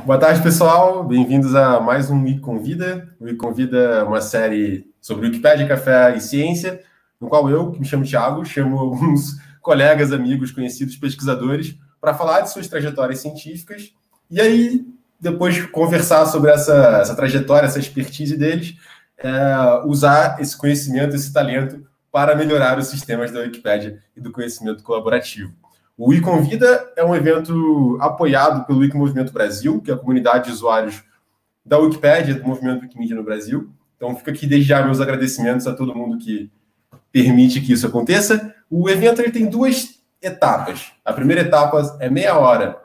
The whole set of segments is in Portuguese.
Boa tarde, pessoal. Bem-vindos a mais um Wiki Convida. O Wiki Convida é uma série sobre Wikipédia, café e ciência, no qual eu, que me chamo Thiago, chamo alguns colegas, amigos, conhecidos, pesquisadores, para falar de suas trajetórias científicas e aí depois conversar sobre essa, essa trajetória, essa expertise deles, é, usar esse conhecimento, esse talento para melhorar os sistemas da Wikipédia e do conhecimento colaborativo. O Wiconvida é um evento apoiado pelo Wiki Movimento Brasil, que é a comunidade de usuários da Wikipédia, do movimento Wikimedia no Brasil. Então, fica aqui desde já meus agradecimentos a todo mundo que permite que isso aconteça. O evento ele tem duas etapas. A primeira etapa é meia hora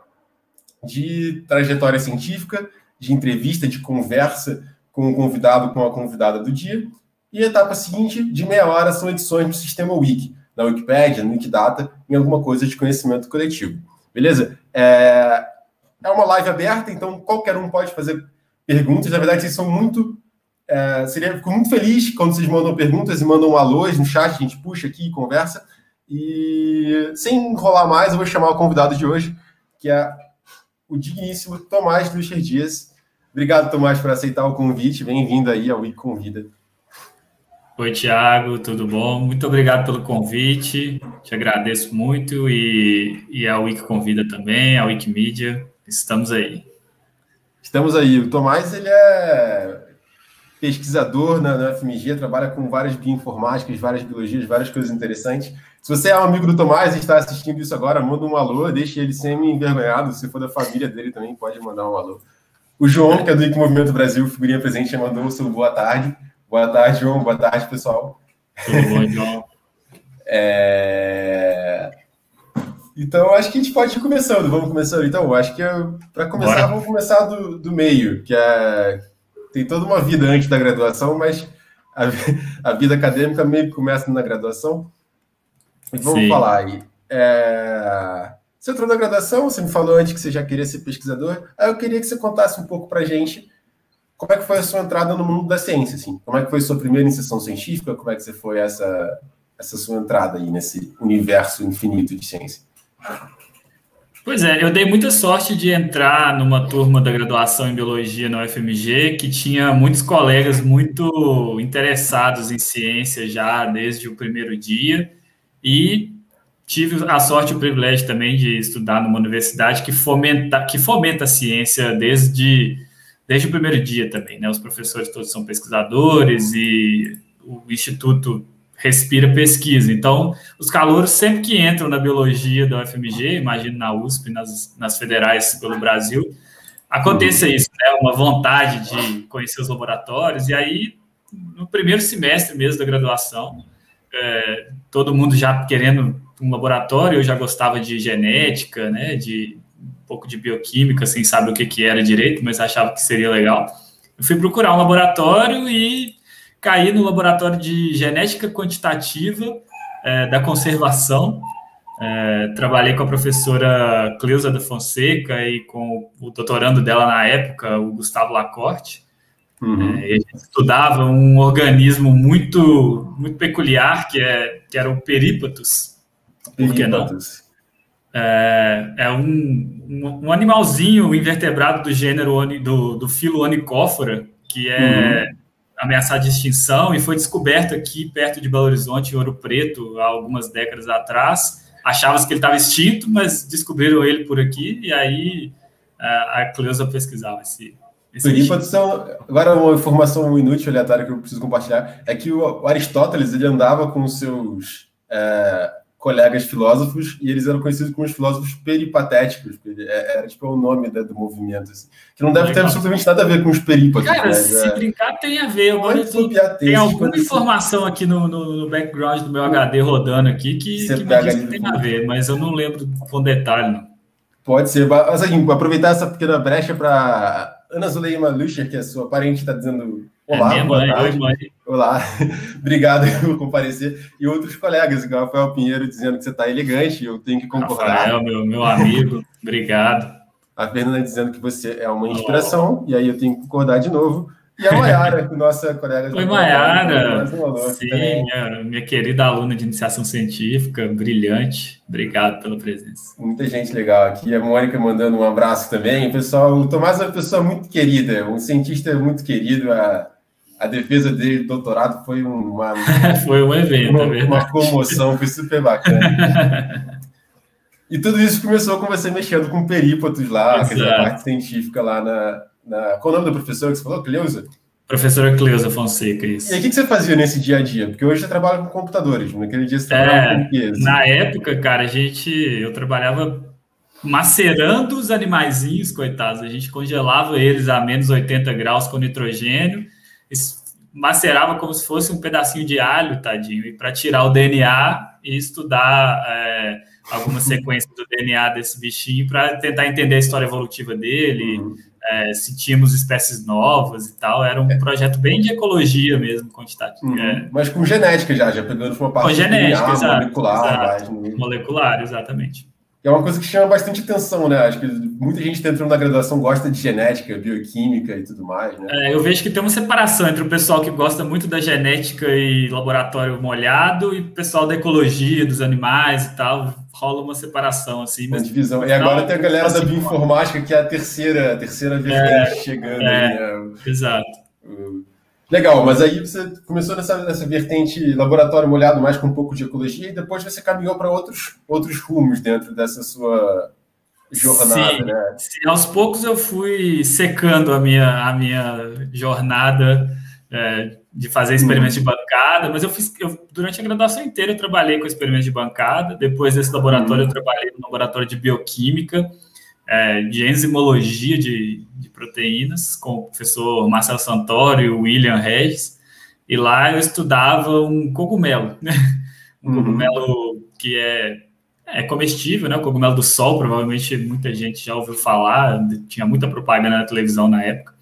de trajetória científica, de entrevista, de conversa com o convidado, com a convidada do dia. E a etapa seguinte, de meia hora, são edições do sistema Wiki na Wikipedia, no Wikidata, em alguma coisa de conhecimento coletivo. Beleza? É, é uma live aberta, então qualquer um pode fazer perguntas. Na verdade, vocês são muito. É, seria, fico muito feliz quando vocês mandam perguntas e mandam um alô no chat, a gente puxa aqui e conversa. E sem enrolar mais, eu vou chamar o convidado de hoje, que é o digníssimo Tomás Lucher Dias. Obrigado, Tomás, por aceitar o convite. Bem-vindo aí ao Wiki Convida. Oi, Tiago, tudo bom? Muito obrigado pelo convite, te agradeço muito e, e a Wiki Convida também, a Wikimedia, estamos aí. Estamos aí. O Tomás, ele é pesquisador na, na FMG, trabalha com várias bioinformáticas, várias biologias, várias coisas interessantes. Se você é um amigo do Tomás e está assistindo isso agora, manda um alô, deixe ele semi-envergonhado. Se for da família dele também, pode mandar um alô. O João, que é do Wiki Movimento Brasil, figurinha presente, mandou o seu boa tarde. Boa tarde, João. Boa tarde, pessoal. Tudo bom, João? é... Então, acho que a gente pode ir começando. Vamos começando. Então, acho que para começar, Bora. vamos começar do, do meio, que é... tem toda uma vida antes da graduação, mas a, a vida acadêmica meio que começa na graduação. E vamos Sim. falar aí. É... Você entrou na graduação, você me falou antes que você já queria ser pesquisador. Aí eu queria que você contasse um pouco para a gente como é que foi a sua entrada no mundo da ciência? Assim? Como é que foi a sua primeira iniciação científica? Como é que você foi essa, essa sua entrada aí nesse universo infinito de ciência? Pois é, eu dei muita sorte de entrar numa turma da graduação em biologia na UFMG que tinha muitos colegas muito interessados em ciência já desde o primeiro dia e tive a sorte e o privilégio também de estudar numa universidade que fomenta, que fomenta a ciência desde desde o primeiro dia também, né? Os professores todos são pesquisadores e o instituto respira pesquisa. Então, os calouros sempre que entram na biologia da UFMG, imagino na USP, nas, nas federais pelo Brasil, acontece uhum. isso, né? Uma vontade de conhecer os laboratórios e aí no primeiro semestre mesmo da graduação, é, todo mundo já querendo um laboratório, eu já gostava de genética, né? De pouco de bioquímica, sem saber o que, que era direito, mas achava que seria legal. Eu fui procurar um laboratório e caí no laboratório de genética quantitativa é, da conservação. É, trabalhei com a professora Cleusa da Fonseca e com o doutorando dela na época, o Gustavo Lacorte. Uhum. É, a gente estudava um organismo muito muito peculiar que é que era o perípatos. Por que não? É, é um, um, animalzinho invertebrado do gênero do, do filo Onicófora, que é uhum. ameaçado de extinção e foi descoberto aqui perto de Belo Horizonte, em Ouro Preto, há algumas décadas atrás. Achava que ele estava extinto, mas descobriram ele por aqui e aí a, a Cleusa pesquisava esse, esse agora uma informação inútil, aleatória que eu preciso compartilhar, é que o Aristóteles ele andava com os seus é, colegas filósofos e eles eram conhecidos como os filósofos peripatéticos, é, era tipo o nome né, do movimento, assim, que não deve ter absolutamente nada a ver com os perípatos. Cara, né? se é... brincar tem a ver. Agora tô, tem alguma tipo, informação aqui no, no, no, background do meu HD rodando aqui que, que me diz que tem a ver, mas eu não lembro com detalhe. Não. Pode ser, mas assim, aproveitar essa pequena brecha para Ana Zuleima Lucher, que é sua parente, está dizendo Olá, é boa mãe, tarde. Mãe. Olá, obrigado por comparecer. E outros colegas, igual o Rafael Pinheiro, dizendo que você está elegante, eu tenho que concordar. Rafael, meu, meu amigo, obrigado. A Fernanda dizendo que você é uma inspiração, oh. e aí eu tenho que concordar de novo. E a Mayara, nossa colega. Oi, Mayara. Sim, minha, minha, querida aluna de iniciação científica, brilhante. Obrigado pela presença. Muita gente legal aqui. A Mônica mandando um abraço também. Pessoal, o Tomás é uma pessoa muito querida, um cientista muito querido. A, a defesa dele do doutorado foi uma. foi um evento, uma, é uma comoção, foi super bacana. e tudo isso começou com você mexendo com perípatos lá, dizer, a parte científica lá na na, qual o nome da professora que você falou? Cleusa? Professora Cleusa Fonseca, isso. E aí, o que você fazia nesse dia a dia? Porque hoje você trabalha com computadores, naquele dia você trabalhava é, com o assim? Na época, cara, a gente, eu trabalhava macerando os animaizinhos, coitados. A gente congelava eles a menos 80 graus com nitrogênio, macerava como se fosse um pedacinho de alho, tadinho, e para tirar o DNA e estudar é, alguma sequência do DNA desse bichinho para tentar entender a história evolutiva dele, uhum é, se tínhamos espécies novas e tal. Era um é. projeto bem de ecologia mesmo, quantitativa. Uhum. É. Mas com genética já, já pegando uma parte com genética, exato, molecular. Exato. Molecular, exatamente. É uma coisa que chama bastante atenção, né? Acho que muita gente que entrando na graduação gosta de genética, bioquímica e tudo mais, né? É, eu vejo que tem uma separação entre o pessoal que gosta muito da genética e laboratório molhado e o pessoal da ecologia, dos animais e tal. Rola uma separação, assim. Uma divisão. E agora tem a galera da bioinformática, que é a terceira, a terceira vertente é, chegando é, aí, né? Exato. Legal, mas aí você começou nessa, nessa vertente laboratório molhado mais com um pouco de ecologia e depois você caminhou para outros, outros rumos dentro dessa sua jornada, sim, né? Sim, aos poucos eu fui secando a minha, a minha jornada é, de fazer experimentos de bancada, mas eu fiz eu, durante a graduação inteira eu trabalhei com experimentos de bancada. Depois desse laboratório eu trabalhei no laboratório de bioquímica, é, de enzimologia de, de proteínas com o professor Marcelo Santoro e o William Regis. E lá eu estudava um cogumelo, né? Um uhum. cogumelo que é, é comestível, né? O cogumelo do sol, provavelmente muita gente já ouviu falar, tinha muita propaganda na televisão na época.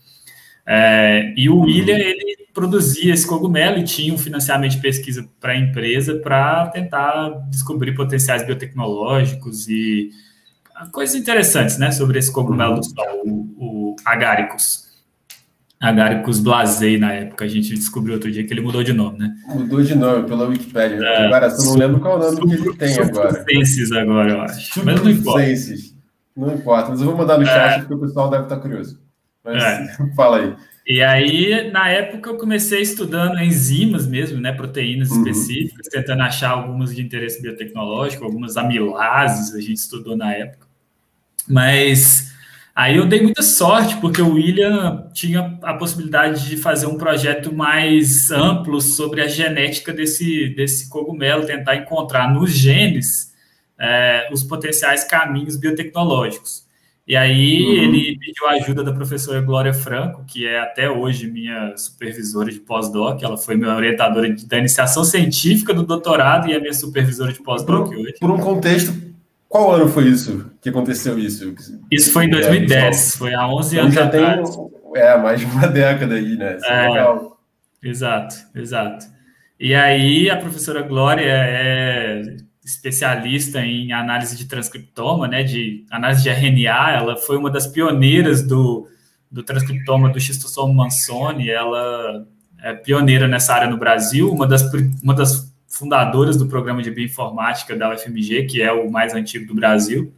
É, e o William, ele produzia esse cogumelo e tinha um financiamento de pesquisa para a empresa para tentar descobrir potenciais biotecnológicos e coisas interessantes, né, sobre esse cogumelo do sol, o, o Agaricus. Agaricus blasei na época, a gente descobriu outro dia que ele mudou de nome, né? Mudou de nome pela Wikipedia. É, agora, eu não lembro qual é o nome que ele tem agora. Agora, eu acho. Mas não importa. Não importa, mas eu vou mandar no chat é. porque o pessoal deve estar curioso. Mas é. fala aí. E aí, na época, eu comecei estudando enzimas mesmo, né, proteínas uhum. específicas, tentando achar algumas de interesse biotecnológico, algumas amilases a gente estudou na época. Mas aí eu dei muita sorte, porque o William tinha a possibilidade de fazer um projeto mais amplo sobre a genética desse, desse cogumelo, tentar encontrar nos genes é, os potenciais caminhos biotecnológicos. E aí uhum. ele pediu a ajuda da professora Glória Franco, que é até hoje minha supervisora de pós-doc, ela foi minha orientadora de, da iniciação científica do doutorado e é minha supervisora de pós-doc hoje. Por um contexto qual ano foi isso que aconteceu isso? Isso foi em 2010, foi há 11 anos já atrás. Tem, é, mais de uma década aí, né? Isso é, é legal. Exato, exato. E aí a professora Glória é especialista em análise de transcriptoma, né, de análise de RNA, ela foi uma das pioneiras do, do transcriptoma do xistosoma mansoni, ela é pioneira nessa área no Brasil, uma das, uma das fundadoras do programa de bioinformática da UFMG, que é o mais antigo do Brasil.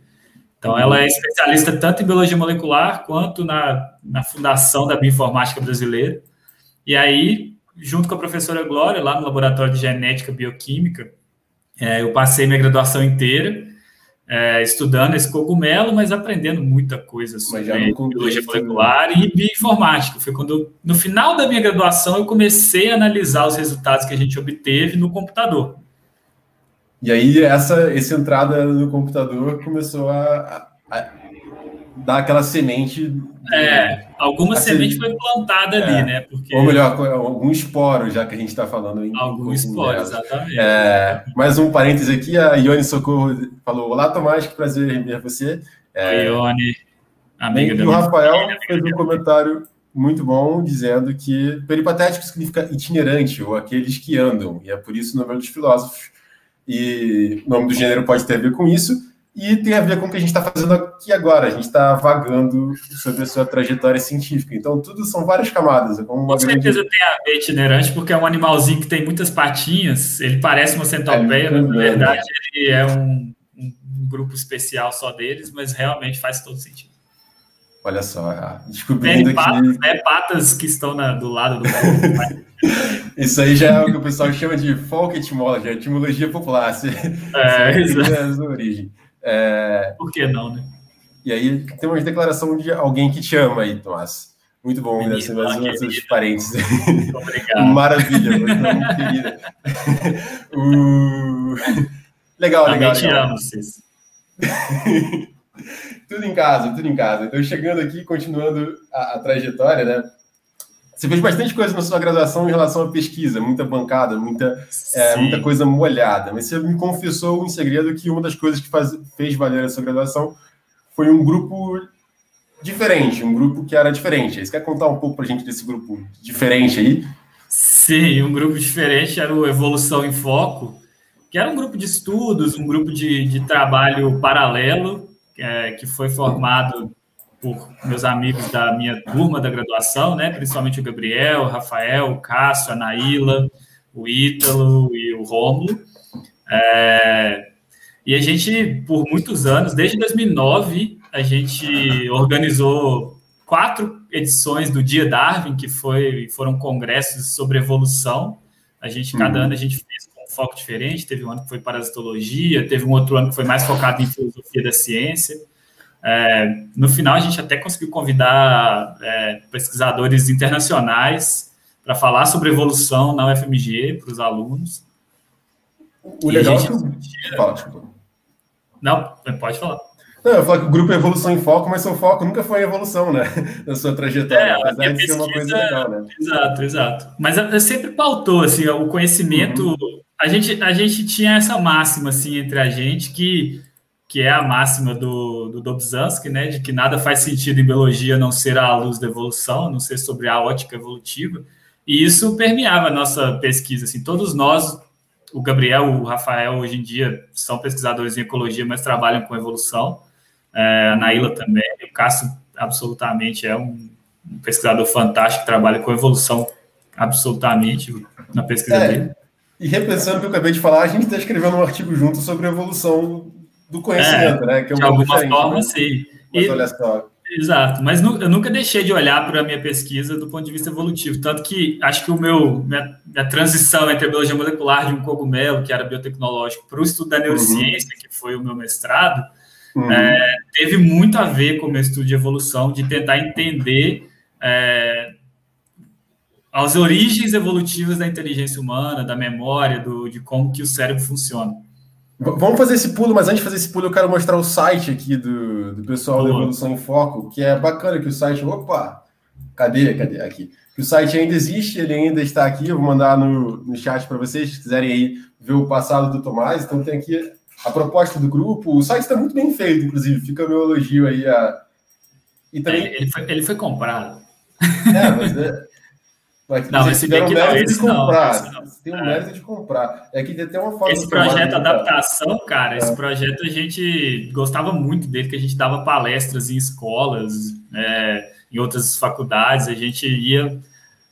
Então, ela é especialista tanto em biologia molecular quanto na, na fundação da bioinformática brasileira. E aí, junto com a professora Glória, lá no laboratório de genética bioquímica, é, eu passei minha graduação inteira é, estudando esse cogumelo, mas aprendendo muita coisa sobre biologia molecular e bioinformática. Foi quando, no final da minha graduação, eu comecei a analisar os resultados que a gente obteve no computador. E aí, essa, essa entrada no computador começou a, a dar aquela semente. É, alguma semente foi plantada é, ali, né? Porque... Ou melhor, algum esporo, já que a gente está falando em. Algum esporo, exatamente. É, mais um parêntese aqui, a Ione Socorro falou: Olá, Tomás, que prazer ver você. É, Ione, amiga E o Rafael fez um comentário muito bom dizendo que peripatético significa itinerante, ou aqueles que andam, e é por isso o nome dos filósofos. E o nome do gênero pode ter a ver com isso. E tem a ver com o que a gente está fazendo aqui agora. A gente está vagando sobre a sua trajetória científica. Então, tudo são várias camadas. É com grande... certeza tem a ver itinerante, porque é um animalzinho que tem muitas patinhas. Ele parece uma centopeia, mas na verdade ele é um, um, grupo especial só deles, mas realmente faz todo sentido. Olha só, descobrindo patas, aqui... Né, patas que estão na, do lado do corpo. Isso aí já é o que o pessoal chama de folk etimologia, etimologia popular. Você, é, você exato. origem. É... Por que não, né? E aí tem uma declaração de alguém que te ama aí, Tomás. Muito bom, Menino, assim, mais um dos parentes. Obrigado. Maravilha, muito querida. uh... Legal, Também legal. te legal. amo, vocês. tudo em casa, tudo em casa. Então, chegando aqui, continuando a, a, trajetória, né? Você fez bastante coisa na sua graduação em relação à pesquisa, muita bancada, muita, é, muita coisa molhada. Mas você me confessou em segredo que uma das coisas que faz, fez valer a sua graduação foi um grupo diferente, um grupo que era diferente. Você quer contar um pouco para a gente desse grupo diferente aí? Sim, um grupo diferente era o Evolução em Foco, que era um grupo de estudos, um grupo de, de trabalho paralelo, é, que foi formado por meus amigos da minha turma da graduação, né? Principalmente o Gabriel, o Rafael, o Cássio, a Naíla, o Ítalo e o Rômulo. É, e a gente, por muitos anos, desde 2009, a gente organizou quatro edições do Dia Darwin, que foi, foram congressos sobre evolução. A gente, cada uhum. ano, a gente fez com um foco diferente. Teve um ano que foi parasitologia, teve um outro ano que foi mais focado em filosofia da ciência. É, no final, a gente até conseguiu convidar é, pesquisadores internacionais para falar sobre evolução na UFMG para os alunos. O legal é que... Fala, Não, pode falar. Não, eu falo que o grupo é Evolução em Foco, mas seu foco nunca foi a evolução, né? Na sua trajetória, é, apesar de ser uma coisa legal, né? Exato, exato. Mas eu sempre pautou, assim, o conhecimento... Uhum. A, gente, a gente tinha essa máxima, assim, entre a gente, que que é a máxima do, do Dobzhansky, né, de que nada faz sentido em biologia a não ser a luz da evolução, a não ser sobre a ótica evolutiva, e isso permeava a nossa pesquisa, assim, todos nós, o Gabriel, o Rafael, hoje em dia, são pesquisadores em ecologia, mas trabalham com evolução, é, a Naila também, o Cássio, absolutamente, é um, um pesquisador fantástico, que trabalha com evolução, absolutamente, na pesquisa é, dele. E repensando o que eu acabei de falar, a gente está escrevendo um artigo junto sobre evolução do conhecimento, é, né? Que é um de alguma forma, né? sim. Mas e, olha só. Exato, mas nu, eu nunca deixei de olhar para a minha pesquisa do ponto de vista evolutivo, tanto que acho que o meu minha, minha transição entre a biologia molecular de um cogumelo, que era biotecnológico, para o estudo da neurociência, uhum. que foi o meu mestrado, uhum. é, teve muito a ver com o meu estudo de evolução, de tentar entender é, as origens evolutivas da inteligência humana, da memória, do, de como que o cérebro funciona. Vamos fazer esse pulo, mas antes de fazer esse pulo, eu quero mostrar o site aqui do, do pessoal da Evolução em Foco, que é bacana que o site. Opa! Cadê? Cadê? Aqui. Que o site ainda existe, ele ainda está aqui. Eu vou mandar no, no chat para vocês, se quiserem aí ver o passado do Tomás. Então tem aqui a proposta do grupo. O site está muito bem feito, inclusive. Fica meu elogio aí a. E também... É, ele, foi, ele foi comprado. É, mas é, mas não, esse tiveram mérito de comprar. Não, tem um mérito de comprar. É que tem uma foto. Esse projeto adaptação, cara, é. esse projeto a gente gostava muito dele, que a gente dava palestras em escolas, é, em outras faculdades, a gente ia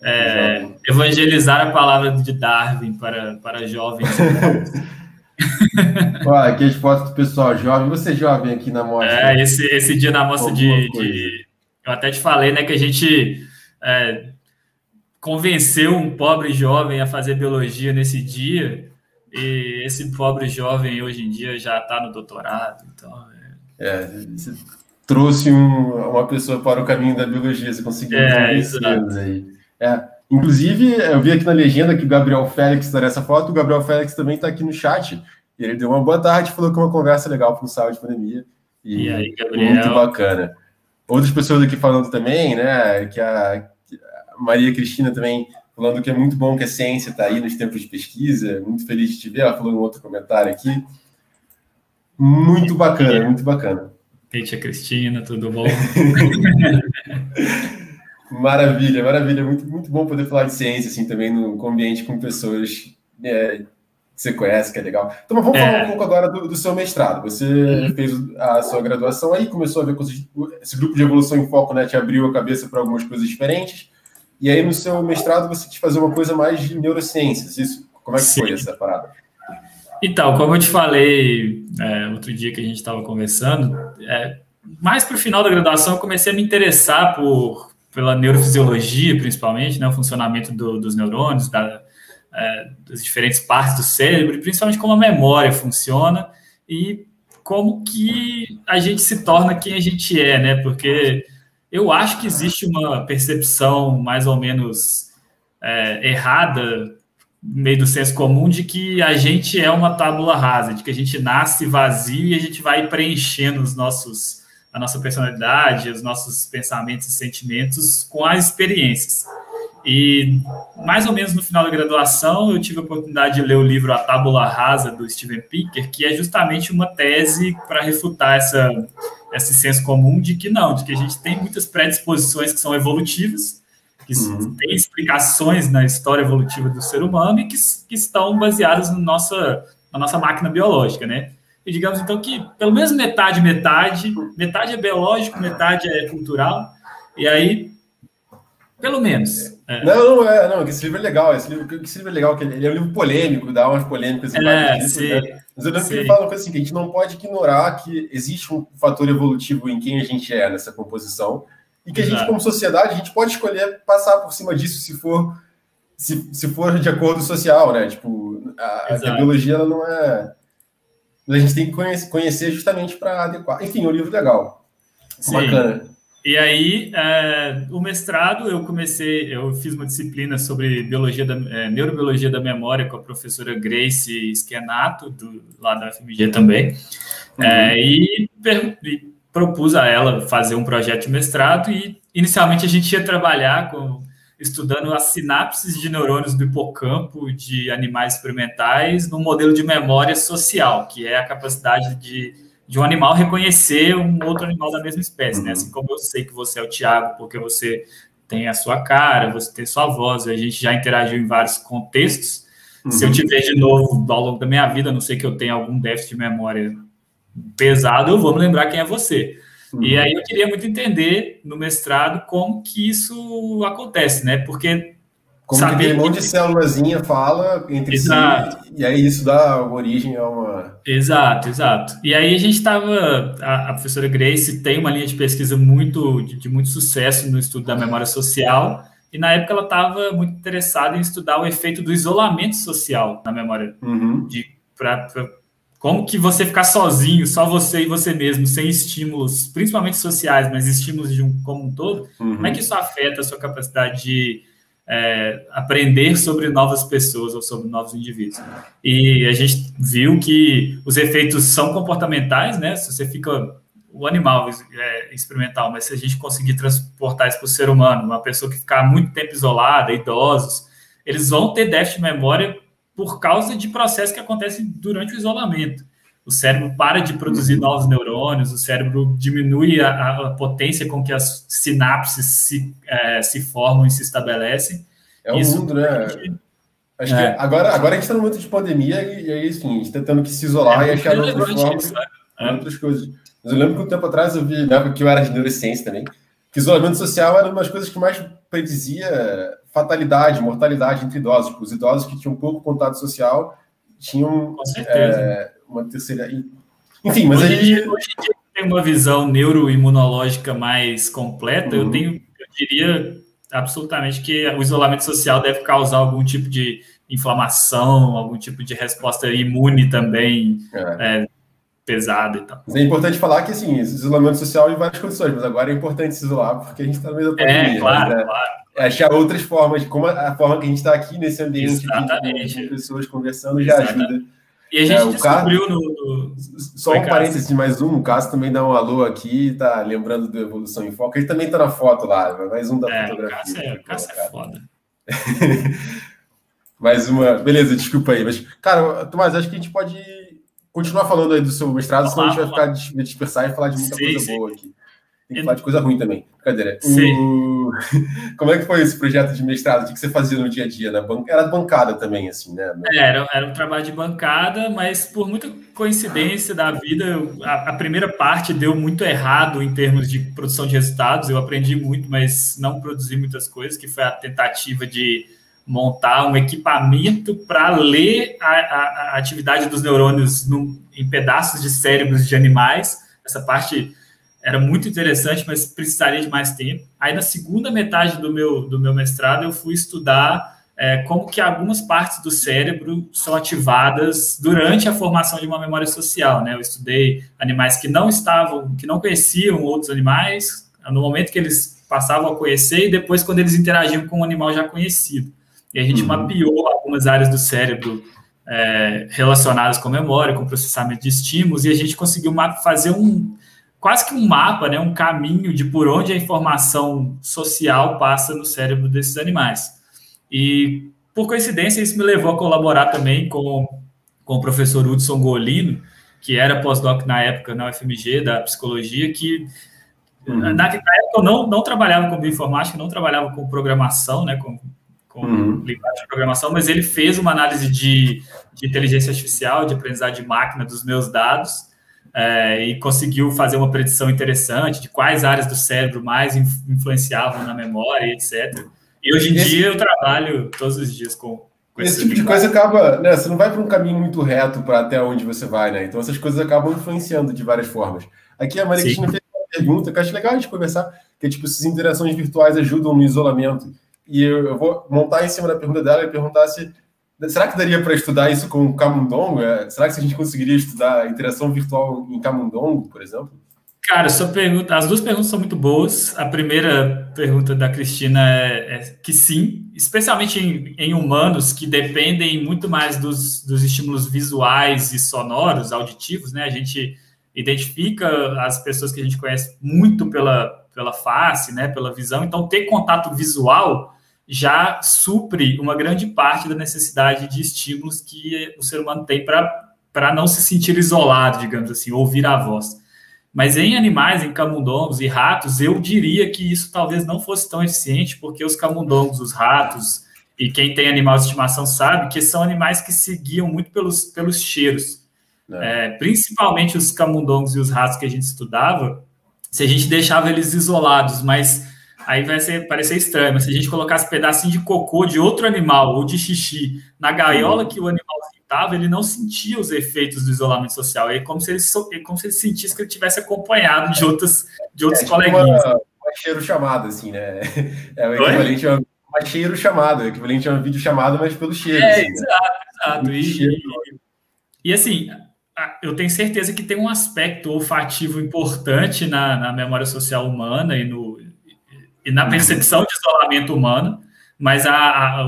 é, evangelizar a palavra de Darwin para, para jovens. Olha, aqui as fotos do pessoal jovem. Você jovem aqui na mostra. É, esse, esse dia na mostra de, de, Eu até te falei, né, que a gente. É, convenceu um pobre jovem a fazer biologia nesse dia, e esse pobre jovem hoje em dia já está no doutorado. Então, é... é trouxe um, uma pessoa para o caminho da biologia, você conseguiu é, aí. É. Inclusive, eu vi aqui na legenda que o Gabriel Félix está nessa foto, o Gabriel Félix também está aqui no chat. E ele deu uma boa tarde, falou que é uma conversa legal para o Sal de Pandemia. E, e aí, Gabriel? Muito bacana. Outras pessoas aqui falando também, né, que a, Maria Cristina também falando que é muito bom que a ciência está aí nos tempos de pesquisa. Muito feliz de te ver. Ela falou em outro comentário aqui. Muito bacana, muito bacana. Ei, tia Cristina, tudo bom? maravilha, maravilha. Muito, muito bom poder falar de ciência assim também no ambiente com pessoas é, você conhece, que é legal. Então, vamos é. falar um pouco agora do, do seu mestrado. Você uhum. fez a sua graduação aí, começou a ver coisas. Esse grupo de evolução em foco né, te abriu a cabeça para algumas coisas diferentes. E aí, no seu mestrado, você quis fazer uma coisa mais de neurociências. Isso, como é que Sim. foi essa parada? Então, como eu te falei é, outro dia que a gente estava conversando, é, mais para o final da graduação eu comecei a me interessar por, pela neurofisiologia, principalmente, né, o funcionamento do, dos neurônios, da, é, das diferentes partes do cérebro, principalmente como a memória funciona e como que a gente se torna quem a gente é, né? Porque eu acho que existe uma percepção mais ou menos é, errada no meio do senso comum de que a gente é uma tábula rasa, de que a gente nasce vazio e a gente vai preenchendo os nossos a nossa personalidade, os nossos pensamentos e sentimentos com as experiências. E mais ou menos no final da graduação, eu tive a oportunidade de ler o livro A Tábula Rasa, do Steven Pinker, que é justamente uma tese para refutar essa, esse senso comum de que não, de que a gente tem muitas predisposições que são evolutivas, que uhum. têm explicações na história evolutiva do ser humano e que, que estão baseadas no nossa, na nossa máquina biológica, né? E digamos então que pelo menos metade, metade, metade é biológico, metade é cultural, e aí pelo menos. É. Não, não é, não, esse livro é legal. Esse livro, esse livro é legal, que ele é um livro polêmico, dá umas polêmicas. É, disso, né? Mas eu lembro sim. que ele fala uma coisa assim, que a gente não pode ignorar que existe um fator evolutivo em quem a gente é nessa composição, e que a gente, como sociedade, a gente pode escolher passar por cima disso se for, se, se for de acordo social, né? Tipo, a, a biologia ela não é. A gente tem que conhecer, conhecer justamente para adequar. Enfim, é um livro legal. Sim. Bacana. E aí, é, o mestrado, eu comecei, eu fiz uma disciplina sobre biologia da, é, neurobiologia da memória com a professora Grace Schenato, do, lá da FMG também, uhum. é, e, e, propus a ela fazer um projeto de mestrado e, inicialmente, a gente ia trabalhar com, estudando as sinapses de neurônios do hipocampo de animais experimentais num modelo de memória social, que é a capacidade de de um animal reconhecer um outro animal da mesma espécie, né? uhum. Assim como eu sei que você é o Tiago porque você tem a sua cara, você tem sua voz, a gente já interagiu em vários contextos. Uhum. Se eu te ver de novo ao longo da minha vida, a não sei que eu tenha algum déficit de memória pesado, eu vou me lembrar quem é você. Uhum. E aí eu queria muito entender no mestrado como que isso acontece, né? Porque como Saber que aquele monte de célulazinha fala entre exato. si, e aí isso dá origem a uma. Exato, exato. E aí a gente estava. A, a, professora Grace tem uma linha de pesquisa muito de, de, muito sucesso no estudo da memória social, e na época ela estava muito interessada em estudar o efeito do isolamento social na memória. Uhum. De, pra, pra, como que você ficar sozinho, só você e você mesmo, sem estímulos, principalmente sociais, mas estímulos de um como um todo, uhum. como é que isso afeta a sua capacidade de é, aprender sobre novas pessoas ou sobre novos indivíduos. E a gente viu que os efeitos são comportamentais, né? Se você fica o animal é, experimental, mas se a gente conseguir transportar isso para o ser humano, uma pessoa que ficar muito tempo isolada, idosos, eles vão ter déficit de memória por causa de processos que acontecem durante o isolamento o cérebro para de produzir novos neurônios, o cérebro diminui a, a potência com que as sinapses se, é, se formam e se estabelecem. É o Isso mundo, né? Acho é. que agora, agora a gente está no momento de pandemia e, e aí, enfim, a gente está tendo que se isolar é, e achar outras formas, né? é. outras coisas. Mas eu lembro que um tempo atrás eu vi, na época que eu era de neurociência também, que isolamento social era uma das coisas que mais predizia fatalidade, mortalidade entre idosos. Tipo, os idosos que tinham pouco contato social tinham é, uma terceira. Enfim, mas hoje, a gente. Hoje tem uma visão neuroimunológica mais completa, uhum. eu tenho, eu diria absolutamente que o isolamento social deve causar algum tipo de inflamação, algum tipo de resposta imune também é. É, pesada e tal. Mas é importante falar que, assim, isolamento social em várias condições, mas agora é importante se isolar porque a gente está no meio da é, pandemia. É, claro, né? claro. É achar outras formas, como a, forma que a gente está aqui nesse ambiente, com pessoas conversando, já Exatamente. ajuda e a gente é, descobriu caso, no, no, Só um parênteses, mais um. O Caso também dá um alô aqui, tá lembrando do Evolução em Foco. Ele também tá na foto lá, mais um da é, fotografia. O Cássio é, é foda. mais uma. Beleza, desculpa aí. Mas, cara, Tomás, acho que a gente pode continuar falando aí do seu mestrado, senão a gente vai ficar dispersar e falar de muita sim, coisa sim. boa aqui. Tem que falar de coisa ruim também. Brincadeira. O... Como é que foi esse projeto de mestrado? O que você fazia no dia a dia? Na ban... Era bancada também, assim, né? É, era, era um trabalho de bancada, mas por muita coincidência da vida, a, a, primeira parte deu muito errado em termos de produção de resultados. Eu aprendi muito, mas não produzi muitas coisas, que foi a tentativa de montar um equipamento para ler a, a, a, atividade dos neurônios em pedaços de cérebros de animais. Essa parte era muito interessante, mas precisaria de mais tempo. Aí, na segunda metade do meu, do meu mestrado, eu fui estudar é, como que algumas partes do cérebro são ativadas durante a formação de uma memória social. Né? Eu estudei animais que não estavam, que não conheciam outros animais, no momento que eles passavam a conhecer, e depois quando eles interagiam com um animal já conhecido. E a gente uhum. mapeou algumas áreas do cérebro é, relacionadas com memória, com processamento de estímulos, e a gente conseguiu fazer um quase que um mapa, né, um caminho de por onde a informação social passa no cérebro desses animais. E, por coincidência, isso me levou a colaborar também com, com o professor Hudson Golino, que era pós-doc na época na UFMG, da psicologia, que uhum. na, na, época eu não, não trabalhava com bioinformática, não trabalhava com programação, né, com, com uhum. linguagem de programação, mas ele fez uma análise de, de inteligência artificial, de aprendizagem de máquina dos meus dados, é, e conseguiu fazer uma predição interessante de quais áreas do cérebro mais influenciavam na memória, etc. E hoje em esse, dia eu trabalho todos os dias com, com esse, esse tipo de coisa acaba, né? Você não vai para um caminho muito reto para até onde você vai, né? Então essas coisas acabam influenciando de várias formas. Aqui a Maria Sim. Cristina fez uma pergunta que eu acho legal a gente conversar, que é tipo, essas interações virtuais ajudam no isolamento. E eu, eu vou montar em cima da pergunta dela e perguntar se Será que daria para estudar isso com Camundongo? É, será que a gente conseguiria estudar interação virtual em Camundongo, por exemplo? Cara, sua pergunta, as duas perguntas são muito boas. A primeira pergunta da Cristina é, é que sim, especialmente em, em, humanos que dependem muito mais dos, dos estímulos visuais e sonoros, auditivos, né? A gente identifica as pessoas que a gente conhece muito pela, pela face, né? Pela visão. Então, ter contato visual já supre uma grande parte da necessidade de estímulos que o ser humano tem para não se sentir isolado, digamos assim, ouvir a voz. Mas em animais, em camundongos e ratos, eu diria que isso talvez não fosse tão eficiente, porque os camundongos, os ratos, e quem tem animal de estimação sabe que são animais que se guiam muito pelos, pelos cheiros. É. É, principalmente os camundongos e os ratos que a gente estudava, se a gente deixava eles isolados, mas aí vai ser, parecer estranho, mas se a gente colocasse pedacinho de cocô de outro animal ou de xixi na gaiola que o animal estava, ele não sentia os efeitos do isolamento social. É como se ele, é como se ele sentisse que ele tivesse acompanhado de outros, de outros é, tipo coleguinhas. Uma, uma cheiro chamado, assim, né? É o equivalente a uma cheiro chamado, é equivalente a uma vídeo chamada, mas pelo cheiro. É, assim, exato, né? exato. E, e, e, assim, eu tenho certeza que tem um aspecto olfativo importante na, na memória social humana e no, e na percepção de isolamento humano, mas a, a,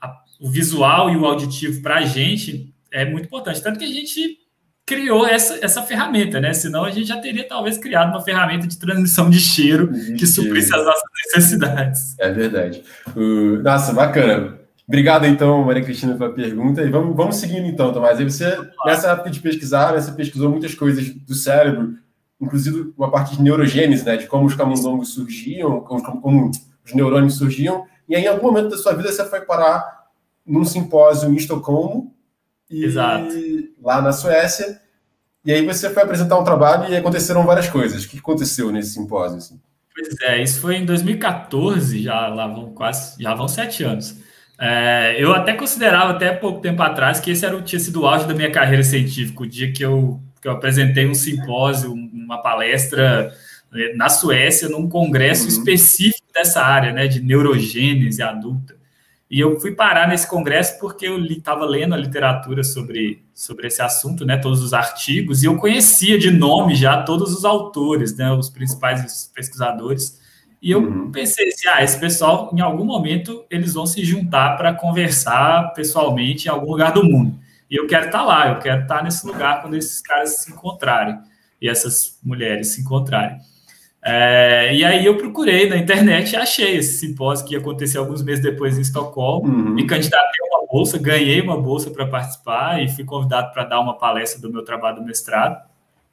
a, o visual e o auditivo para a gente é muito importante. Tanto que a gente criou essa, essa ferramenta, né? Senão a gente já teria talvez criado uma ferramenta de transmissão de cheiro que suprisse as nossas necessidades. É verdade. Uh, nossa, bacana. Obrigado, então, Maria Cristina, pela pergunta. E vamos, vamos seguindo, então, Tomás. Aí você, nessa época de pesquisar, né, você pesquisou muitas coisas do cérebro, inclusive uma parte de neurogênese, né, de como os camundongos surgiam, como, como, os neurônios surgiam, e aí, em algum momento da sua vida você foi parar num simpósio em Estocolmo, e, Exato. lá na Suécia, e aí você foi apresentar um trabalho e aconteceram várias coisas. O que aconteceu nesse simpósio? Assim? Pois é, isso foi em 2014, já lá vão quase, já vão sete anos. É, eu até considerava até pouco tempo atrás que esse era, tinha sido o auge da minha carreira científica, o dia que eu que eu apresentei um simpósio, uma palestra né, na Suécia, num congresso uhum. específico dessa área, né, de neurogênese adulta. E eu fui parar nesse congresso porque eu estava lendo a literatura sobre, sobre esse assunto, né, todos os artigos, e eu conhecia de nome já todos os autores, né, os principais pesquisadores. E eu uhum. pensei assim, ah, esse pessoal, em algum momento, eles vão se juntar para conversar pessoalmente em algum lugar do mundo. E eu quero estar tá lá, eu quero estar tá nesse lugar quando esses caras se encontrarem e essas mulheres se encontrarem. É, e aí eu procurei na internet e achei esse simpósio que ia acontecer alguns meses depois em Estocolmo. Uhum. Me candidatei a uma bolsa, ganhei uma bolsa para participar e fui convidado para dar uma palestra do meu trabalho do mestrado.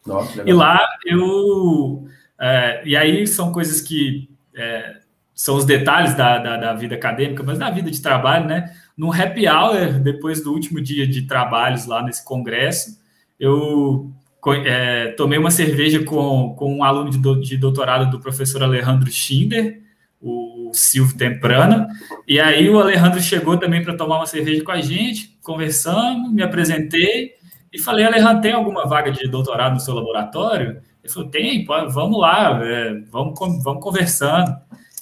Nossa, e lá eu É, e aí são coisas que é, são os detalhes da, da, da, vida acadêmica, mas da vida de trabalho, né? No happy hour, depois do último dia de trabalhos lá nesse congresso, eu é, tomei uma cerveja com, com um aluno de, do, de doutorado do professor Alejandro Schinder, o Silvio Temprana, e aí o Alejandro chegou também para tomar uma cerveja com a gente, conversando, me apresentei e falei, Alejandro, tem alguma vaga de doutorado no seu laboratório? Ele falou, tem, pô, vamos lá, é, vamos, vamos conversando.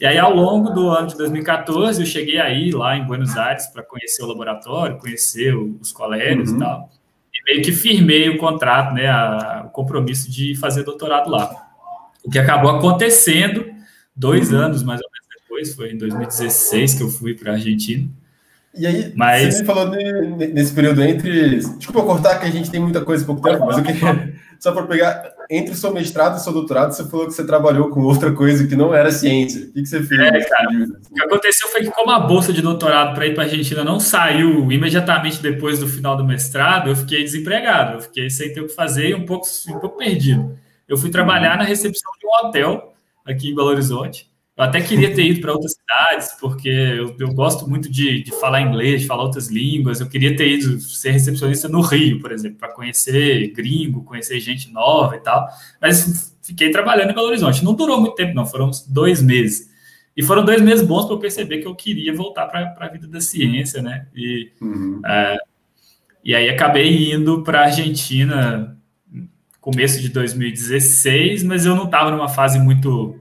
E aí, ao longo do ano de 2014, eu cheguei aí lá em Buenos Aires para conhecer o laboratório, conhecer os colegas uhum. e tal. E meio que firmei o contrato, né, a, o compromisso de fazer doutorado lá. O que acabou acontecendo dois uhum. anos mais ou menos depois, foi em 2016 que eu fui para a Argentina. E aí, mas... você me falou nesse período entre. Desculpa cortar, que a gente tem muita coisa pouco tempo, mas eu queria. Só para pegar. Entre o seu mestrado e o seu doutorado, você falou que você trabalhou com outra coisa que não era ciência. O que, você fez? É, cara, o que aconteceu foi que, como a bolsa de doutorado para ir para a Argentina não saiu imediatamente depois do final do mestrado, eu fiquei desempregado. Eu fiquei sem ter o que fazer e um pouco, um pouco perdido. Eu fui trabalhar na recepção de um hotel aqui em Belo Horizonte. Eu até queria ter ido para outras cidades, porque eu, eu gosto muito de, de, falar inglês, de falar outras línguas. Eu queria ter ido ser recepcionista no Rio, por exemplo, para conhecer gringo, conhecer gente nova e tal. Mas fiquei trabalhando em Belo Horizonte. Não durou muito tempo, não, foram dois meses. E foram dois meses bons para eu perceber que eu queria voltar para a vida da ciência, né? E, uhum. é, e aí acabei indo para a Argentina começo de 2016, mas eu não estava numa fase muito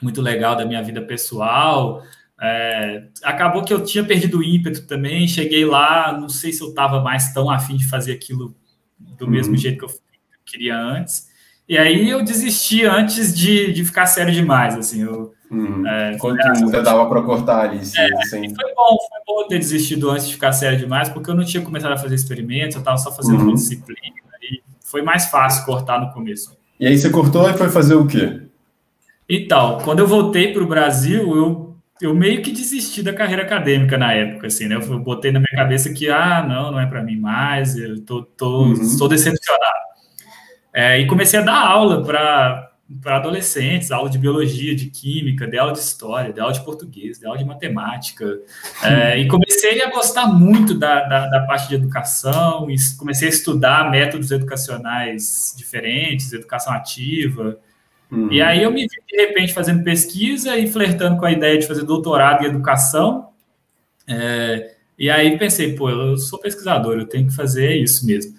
muito legal da minha vida pessoal. É, acabou que eu tinha perdido o ímpeto também. Cheguei lá, não sei se eu estava mais tão afim de fazer aquilo do uhum. mesmo jeito que eu queria antes. E aí eu desisti antes de, de ficar sério demais, assim. Eu, uhum. é, Quanto ainda dava para cortar ali? Sim, é, assim. Foi bom, foi bom ter desistido antes de ficar sério demais, porque eu não tinha começado a fazer experimentos, eu estava só fazendo uhum. disciplina. E foi mais fácil cortar no começo. E aí você cortou e foi fazer o quê? Então, quando eu voltei para o Brasil, eu, eu meio que desisti da carreira acadêmica na época, assim, né? Eu botei na minha cabeça que, ah, não, não é para mim mais, eu tô, tô, uhum. estou decepcionado. É, e comecei a dar aula para para adolescentes, aula de biologia, de química, de aula de história, de aula de português, de aula de matemática. É, e comecei a gostar muito da, da, da, parte de educação, e comecei a estudar métodos educacionais diferentes, educação ativa. Uhum. E aí eu me vi, de repente, fazendo pesquisa e flertando com a ideia de fazer doutorado em educação. É, e aí pensei, pô, eu sou pesquisador, eu tenho que fazer isso mesmo.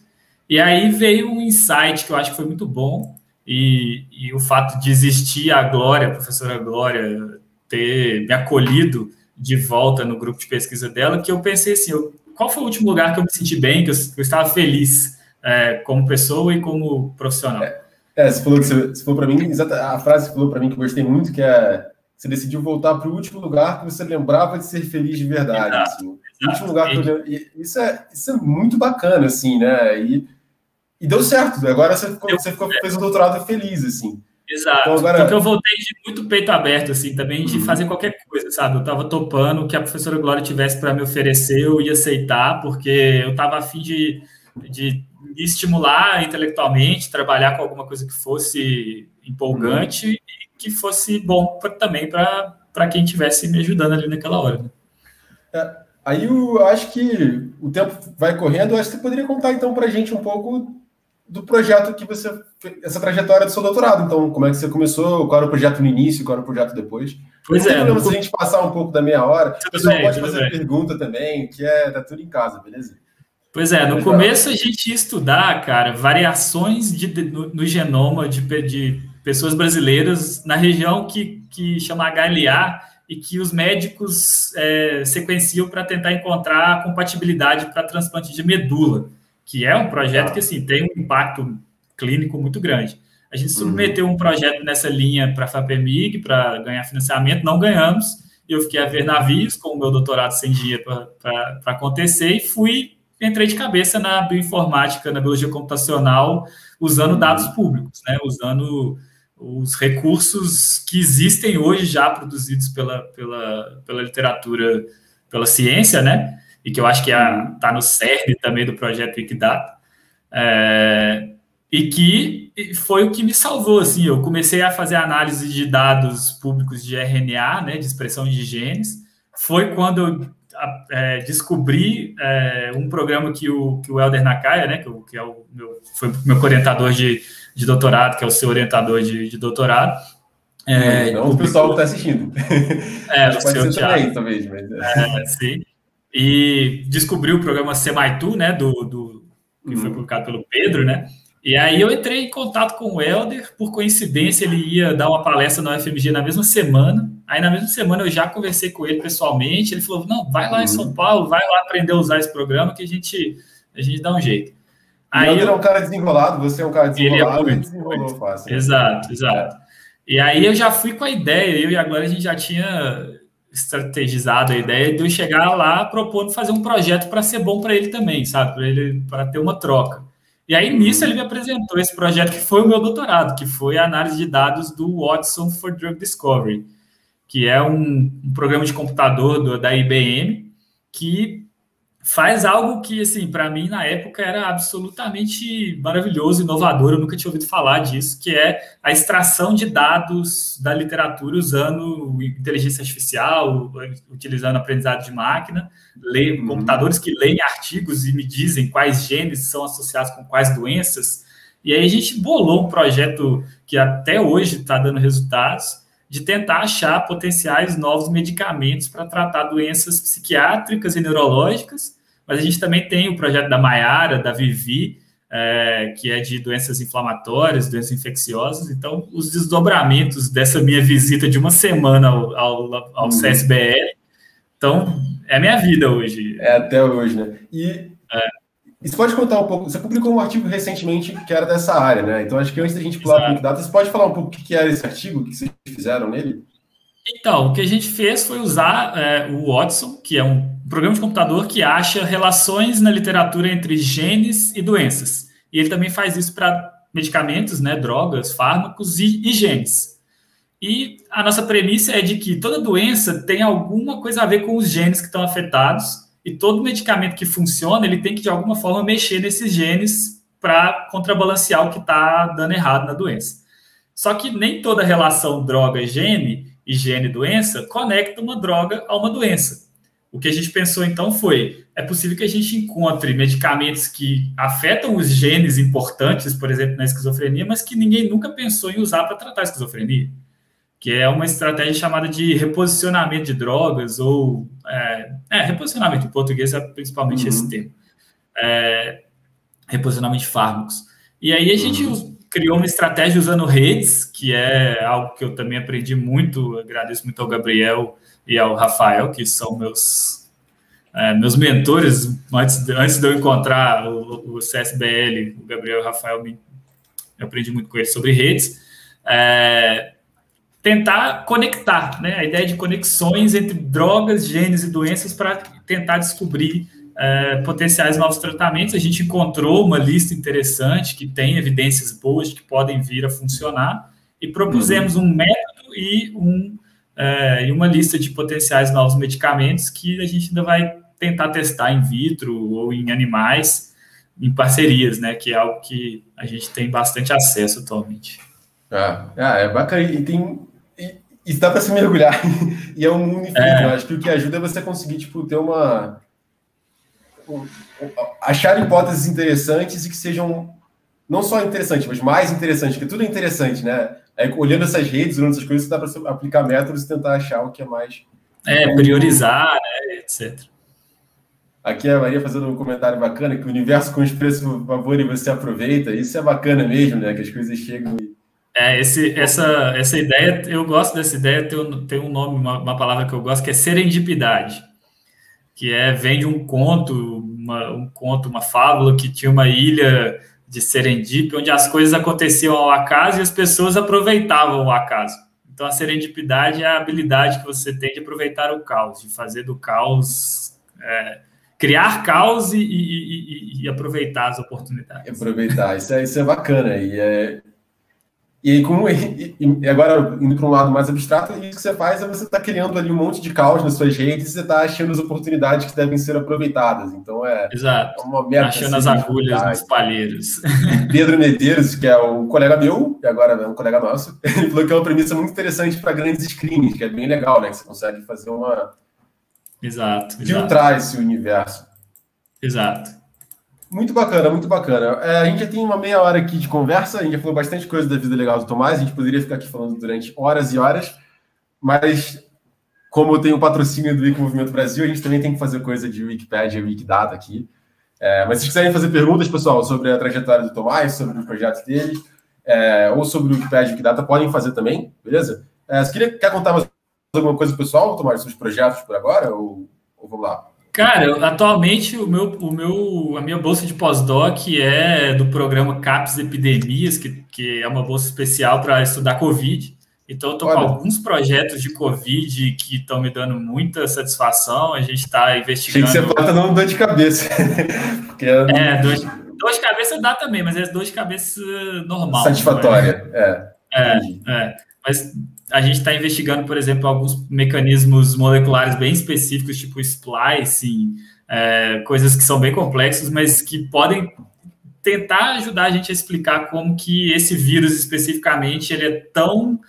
E aí veio um insight que eu acho que foi muito bom, e, e o fato de existir a Glória, a professora Glória, ter me acolhido de volta no grupo de pesquisa dela, que eu pensei assim, eu, qual foi o último lugar que eu me senti bem, que eu, que eu estava feliz é, como pessoa e como profissional? É. É, você falou que você, você falou para mim, exata, a frase que você falou para mim que eu gostei muito, que é você decidiu voltar para o último lugar que você lembrava de ser feliz de verdade. Exato, assim. O último lugar que eu isso é, isso é muito bacana, assim, né? E, e deu certo. Agora você, ficou, você ficou, fez um doutorado feliz, assim. Exato. Então, agora... Porque eu voltei de muito peito aberto, assim, também de uhum. fazer qualquer coisa, sabe? Eu estava topando o que a professora Glória tivesse para me oferecer, eu ia aceitar, porque eu estava afim de, de estimular intelectualmente, trabalhar com alguma coisa que fosse empolgante uhum. e que fosse bom pra, também para quem estivesse me ajudando ali naquela hora. Né? É, aí eu acho que o tempo vai correndo, eu acho que você poderia contar então para a gente um pouco do projeto que você essa trajetória do seu doutorado. Então, como é que você começou? Qual era o projeto no início? Qual era o projeto depois? Pois não é. Não se a gente passar um pouco da meia hora. O pessoal bem, pode fazer bem. pergunta também, que é tá tudo em casa, beleza? Pois é, no começo a gente ia estudar, cara, variações de, no, no, genoma de, de, pessoas brasileiras na região que, que chama HLA e que os médicos é, sequenciam para tentar encontrar compatibilidade para transplante de medula, que é um projeto que assim, tem um impacto clínico muito grande. A gente submeteu um projeto nessa linha para a FAPEMIG para ganhar financiamento, não ganhamos. Eu fiquei a ver navios com o meu doutorado sem dinheiro para acontecer e fui entrei de cabeça na bioinformática, na biologia computacional, usando dados públicos, né? usando os recursos que existem hoje já produzidos pela, pela, pela literatura, pela ciência, né? E que eu acho que está no cerne também do projeto Wikidata. É, e que foi o que me salvou, assim, eu comecei a fazer análise de dados públicos de RNA, né, de expressão de genes, foi quando eu é, descobri é, um programa que o, que o Helder Nakaya, né, que, que é o meu, foi meu orientador de, de doutorado, que é o seu orientador de, de doutorado. É, o pessoal que está assistindo. É, o pode ser também, talvez. Mas... É. é, sim. E descobri o programa Semaitu, né, do, do que uhum. foi publicado pelo Pedro, né, e aí eu entrei em contato com o Helder, por coincidência ele ia dar uma palestra na UFMG na mesma semana. Aí na mesma semana eu já conversei com ele pessoalmente, ele falou: "Não, vai lá uhum. em São Paulo, vai lá aprender a usar esse programa que a gente a gente dá um jeito". Aí o Helder eu... é um cara desenrolado, você é um cara desenrolado, ele é desenrolou fácil. Exato, exato. E aí eu já fui com a ideia, eu e agora a gente já tinha estrategizado a ideia de eu chegar lá propondo fazer um projeto para ser bom para ele também, sabe? Para ele para ter uma troca. E aí, nisso, ele me apresentou esse projeto que foi o meu doutorado, que foi a análise de dados do Watson for Drug Discovery, que é um, um programa de computador do, da IBM que faz algo que, assim, para mim, na época, era absolutamente maravilhoso, inovador, eu nunca tinha ouvido falar disso, que é a extração de dados da literatura usando inteligência artificial, utilizando aprendizado de máquina, ler, uhum. computadores que leem artigos e me dizem quais genes são associados com quais doenças. E aí a gente bolou um projeto que até hoje está dando resultados, de tentar achar potenciais novos medicamentos para tratar doenças psiquiátricas e neurológicas, mas a gente também tem o projeto da Maiara, da Vivi, é, que é de doenças inflamatórias, doenças infecciosas. Então, os desdobramentos dessa minha visita de uma semana ao, ao, ao uhum. CSBL, então, é a minha vida hoje. É até hoje, né? E é. E você pode contar um pouco, você publicou um artigo recentemente que era dessa área, né? Então acho que antes da gente pular para o Data, você pode falar um pouco o que era esse artigo, o que vocês fizeram nele? Então, o que a gente fez foi usar é, o Watson, que é um programa de computador que acha relações na literatura entre genes e doenças. E ele também faz isso para medicamentos, né, drogas, fármacos e, e genes. E a nossa premissa é de que toda doença tem alguma coisa a ver com os genes que estão afetados e todo medicamento que funciona, ele tem que, de alguma forma, mexer nesses genes para contrabalancear o que está dando errado na doença. Só que nem toda relação droga-gene e gene-doença conecta uma droga a uma doença. O que a gente pensou então foi: é possível que a gente encontre medicamentos que afetam os genes importantes, por exemplo, na esquizofrenia, mas que ninguém nunca pensou em usar para tratar a esquizofrenia que é uma estratégia chamada de reposicionamento de drogas, ou. É, é reposicionamento em português é principalmente uhum. esse termo. É, reposicionamento de fármacos. E aí a gente uhum. criou uma estratégia usando redes, que é algo que eu também aprendi muito, agradeço muito ao Gabriel e ao Rafael, que são meus, é, meus mentores, antes de, antes de eu encontrar o, o CSBL, o Gabriel e o Rafael, me, eu aprendi muito com eles sobre redes. É, tentar conectar, né? A ideia de conexões entre drogas, genes e doenças para tentar descobrir é, potenciais novos tratamentos. A gente encontrou uma lista interessante que tem evidências boas de que podem vir a funcionar e propusemos uhum. um método e, um, é, e uma lista de potenciais novos medicamentos que a gente ainda vai tentar testar in vitro ou em animais em parcerias, né? Que é algo que a gente tem bastante acesso atualmente. Ah, ah é bacana. E tem e dá para se mergulhar. e é um mundo infinito. É. Eu acho que o que ajuda é você conseguir, tipo, ter uma. achar hipóteses interessantes e que sejam não só interessantes, mas mais interessantes, porque tudo é interessante, né? É, olhando essas redes, olhando essas coisas, dá para aplicar métodos e tentar achar o que é mais. É, priorizar, né, etc. Aqui a Maria fazendo um comentário bacana, que o universo com os preços por favor e você aproveita. Isso é bacana mesmo, né? Que as coisas chegam e é, esse, essa, essa ideia, eu gosto dessa ideia, tem um, tem um nome, uma, uma palavra que eu gosto, que é serendipidade, que é, vem de um conto, uma, um conto, uma fábula que tinha uma ilha de Serendip, onde as coisas aconteciam ao acaso e as pessoas aproveitavam o acaso. Então, a serendipidade é a habilidade que você tem de aproveitar o caos, de fazer do caos, é, criar caos e, e, e, e, aproveitar as oportunidades. Aproveitar, isso é, isso é bacana. E é, E aí, como, e, e agora, indo para um lado mais abstrato, isso que você faz é você está criando ali um monte de caos nas suas redes e você está achando as oportunidades que devem ser aproveitadas. Então, é, Exato. é uma meta. Achando as agulhas nos palheiros. Pedro Medeiros, que é um colega meu, e agora é um colega nosso, ele falou que é uma premissa muito interessante para grandes screens, que é bem legal, né? Que você consegue fazer uma. Exato. Filtrar esse universo. Exato. Muito bacana, muito bacana. É, a gente já tem uma meia hora aqui de conversa, a gente já falou bastante coisa da vida legal do Tomás, a gente poderia ficar aqui falando durante horas e horas, mas como eu tenho o patrocínio do Movimento Brasil, a gente também tem que fazer coisa de Wikipedia, Wikidata aqui. É, mas se quiserem fazer perguntas, pessoal, sobre a trajetória do Tomás, sobre o projeto dele, é, ou sobre o Wikipedia e Wikidata, podem fazer também, beleza? É, você queria, quer contar mais alguma coisa pessoal, Tomás, sobre os projetos por agora, ou, ou vamos lá? Cara, atualmente o meu, o meu, a minha bolsa de pós-doc é do programa CAPES Epidemias, que, que é uma bolsa especial para estudar Covid. Então, eu estou com alguns projetos de Covid que estão me dando muita satisfação. A gente está investigando. Achei que você está dando dor de cabeça. Porque... É, dor de, dor de cabeça dá também, mas é dor de cabeça normal. Satisfatória, é. É, é. Mas a gente está investigando, por exemplo, alguns mecanismos moleculares bem específicos, tipo splicing, é, coisas que são bem complexas, mas que podem tentar ajudar a gente a explicar como que esse vírus especificamente ele é tão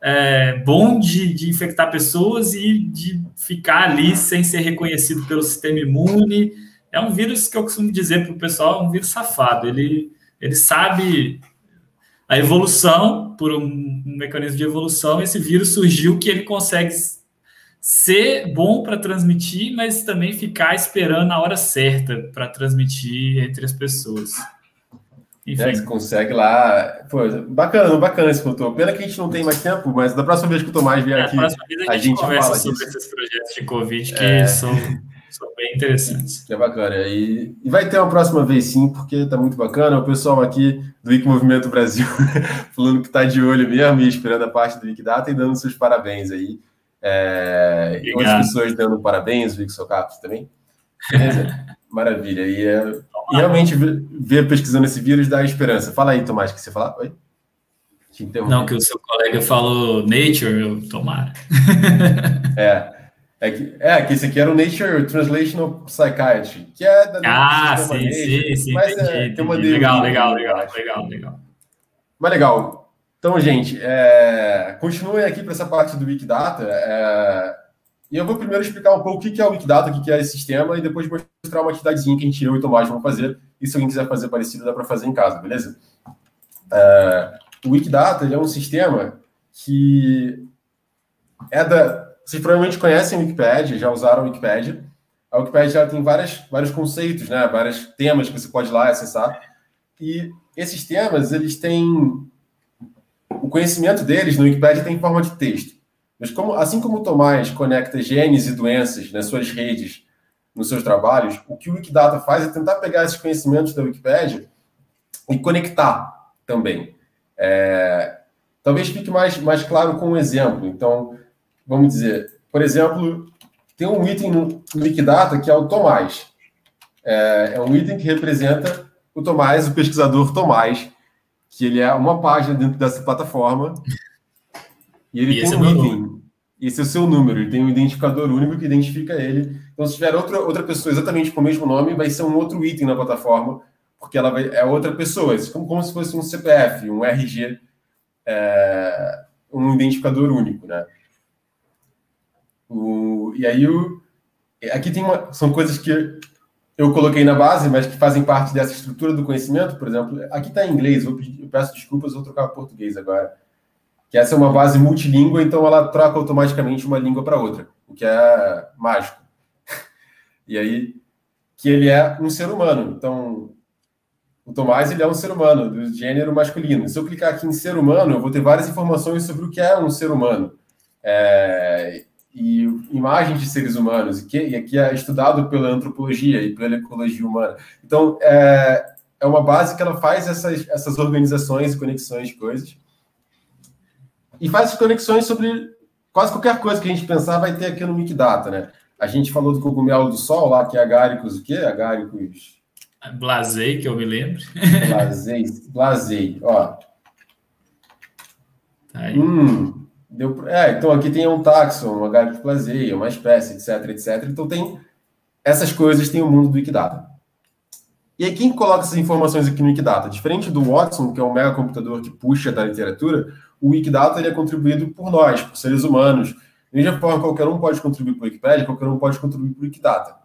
é, bom de, de, infectar pessoas e de ficar ali sem ser reconhecido pelo sistema imune. É um vírus que eu costumo dizer para o pessoal, é um vírus safado. Ele, ele sabe a evolução, por um, mecanismo de evolução, esse vírus surgiu que ele consegue ser bom para transmitir, mas também ficar esperando a hora certa para transmitir entre as pessoas. Enfim. É, você consegue lá. Pô, bacana, bacana esse conteúdo. Pena que a gente não tem mais tempo, mas da próxima vez que o Tomás vier é, aqui, a, a, gente, gente conversa sobre disso. esses projetos de Covid que é... são são bem interessantes. É bacana. E, e, vai ter uma próxima vez sim, porque está muito bacana. O pessoal aqui do Wiki Movimento Brasil falando que está de olho mesmo e esperando a parte do Wikidata e dando seus parabéns aí. É, e outras pessoas dando parabéns, o Wiki Socapos também. Beleza? Maravilha. E, é, e, realmente ver pesquisando esse vírus dá esperança. Fala aí, Tomás, que você falar? Oi? Não, que o seu colega falou Nature, eu tomara. é. É que, é que esse aqui era o Nature Translational Psychiatry, que é da Ah, sim, Nature, sim, sim, mas entendi, é, uma legal, legal, legal, legal, legal. Mas legal. Então, gente, é, continuem aqui para essa parte do Wikidata. É, e eu vou primeiro explicar um pouco o que é o Wikidata, o que é esse sistema, e depois mostrar uma atividadezinha que a gente, eu e o Tomás vamos fazer. E se alguém quiser fazer parecido, dá para fazer em casa, beleza? É, o Wikidata é um sistema que é da, vocês provavelmente conhecem a Wikipedia, já usaram a Wikipedia. A Wikipedia já tem várias, vários conceitos, né? vários temas que você pode ir lá acessar. E esses temas, eles têm... O conhecimento deles no Wikipedia tem forma de texto. Mas como, assim como o Tomás conecta genes e doenças nas suas redes, nos seus trabalhos, o que o Wikidata faz é tentar pegar esses conhecimentos da Wikipedia e conectar também. É, talvez fique mais, mais claro com um exemplo. Então, vamos dizer, por exemplo, tem um item no Wikidata que é o Tomás. É, é um item que representa o Tomás, o pesquisador Tomás, que ele é uma página dentro dessa plataforma. E ele e tem um é item. Esse é o seu número, ele tem um identificador único que identifica ele. Então, se tiver outra, outra pessoa exatamente com o mesmo nome, vai ser um outro item na plataforma, porque ela vai, é outra pessoa, é como, como se fosse um CPF, um RG, é, um identificador único, né? O, e aí, o, aqui tem uma, são coisas que eu coloquei na base, mas que fazem parte dessa estrutura do conhecimento. Por exemplo, aqui está em inglês, eu, eu peço desculpas, vou trocar para português agora. Que essa é uma base multilíngua, então ela troca automaticamente uma língua para outra, o que é mágico. E aí, que ele é um ser humano. Então, o Tomás ele é um ser humano, do gênero masculino. Se eu clicar aqui em ser humano, eu vou ter várias informações sobre o que é um ser humano. É, e imagens de seres humanos, e, que, e aqui é estudado pela antropologia e pela ecologia humana. Então, é, é uma base que ela faz essas, essas organizações e conexões de coisas. E faz conexões sobre quase qualquer coisa que a gente pensar vai ter aqui no Wikidata, né? A gente falou do cogumelo do sol lá, que é Agáricos o quê? Agáricos... Blasei, que eu me lembro. Blasei, blasei. Ó, Aí... Hum, deu, é, então aqui tem um taxon, uma galiplasia, uma espécie, etc, etc. Então tem essas coisas, tem o mundo do Wikidata. E aí quem coloca essas informações aqui no Wikidata? Diferente do Watson, que é um mega computador que puxa da literatura, o Wikidata ele é contribuído por nós, por seres humanos. Da mesma forma, qualquer um pode contribuir para o Wikipedia, qualquer um pode contribuir para o Wikidata.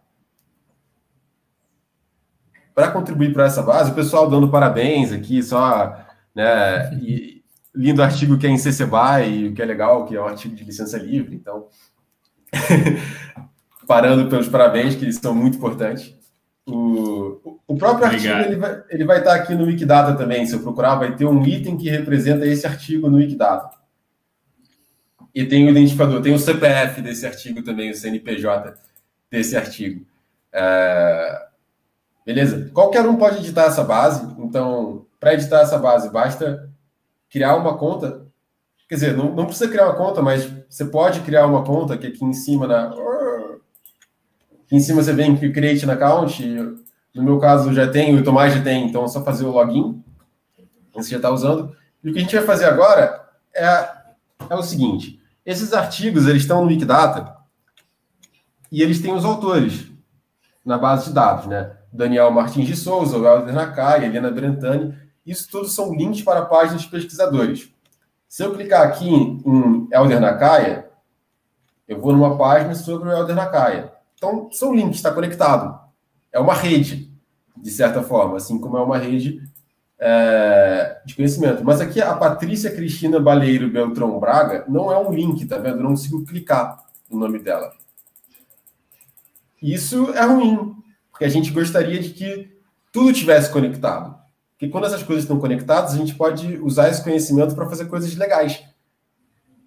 Para contribuir para essa base, o pessoal dando parabéns aqui, só né, e, lindo artigo que é em CC BY, o que é legal, que é um artigo de licença livre. Então, parando pelos parabéns, que eles são muito importantes. O, o próprio Obrigado. artigo ele vai, ele vai estar aqui no Wikidata também. Se eu procurar, vai ter um item que representa esse artigo no Wikidata. E tem o identificador, tem o CPF desse artigo também, o CNPJ desse artigo. É... Beleza? Qualquer um pode editar essa base. Então, para editar essa base, basta criar uma conta. Quer dizer, não, não precisa criar uma conta, mas você pode criar uma conta que aqui em cima na. Aqui em cima você vem que create na account. No meu caso já tem, o Tomás já tem, então é só fazer o login. Você já está usando. E o que a gente vai fazer agora é, é o seguinte: esses artigos eles estão no Wikidata e eles têm os autores na base de dados, né? Daniel Martins de Souza, Helder Nakai, Helena Brentani. Isso tudo são links para páginas de pesquisadores. Se eu clicar aqui em Elder Nakaya, eu vou numa página sobre o Elder Nakaya. Então, são links, está conectado. É uma rede, de certa forma, assim como é uma rede é, de conhecimento. Mas aqui a Patrícia Cristina Baleiro Beltrão Braga não é um link, tá vendo? Eu não consigo clicar no nome dela. Isso é ruim, porque a gente gostaria de que tudo tivesse conectado. Porque quando essas coisas estão conectadas, a gente pode usar esse conhecimento para fazer coisas legais.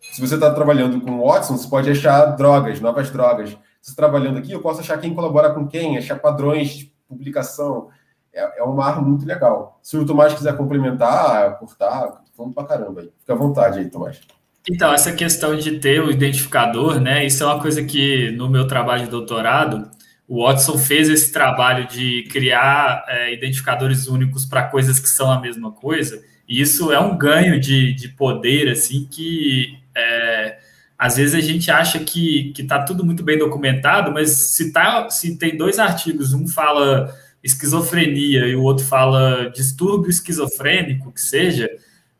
Se você está trabalhando com o Watson, você pode achar drogas, novas drogas. Se você está trabalhando aqui, eu posso achar quem colabora com quem, achar padrões de publicação. É, é um mar muito legal. Se o Tomás quiser complementar, cortar, vamos para caramba aí. Fica à vontade aí, Tomás. Então, essa questão de ter o identificador, né? Isso é uma coisa que no meu trabalho de doutorado o Watson fez esse trabalho de criar é, identificadores únicos para coisas que são a mesma coisa, e isso é um ganho de, de poder, assim, que é, às vezes a gente acha que está tudo muito bem documentado, mas se, tá, se tem dois artigos, um fala esquizofrenia e o outro fala distúrbio esquizofrênico, que seja,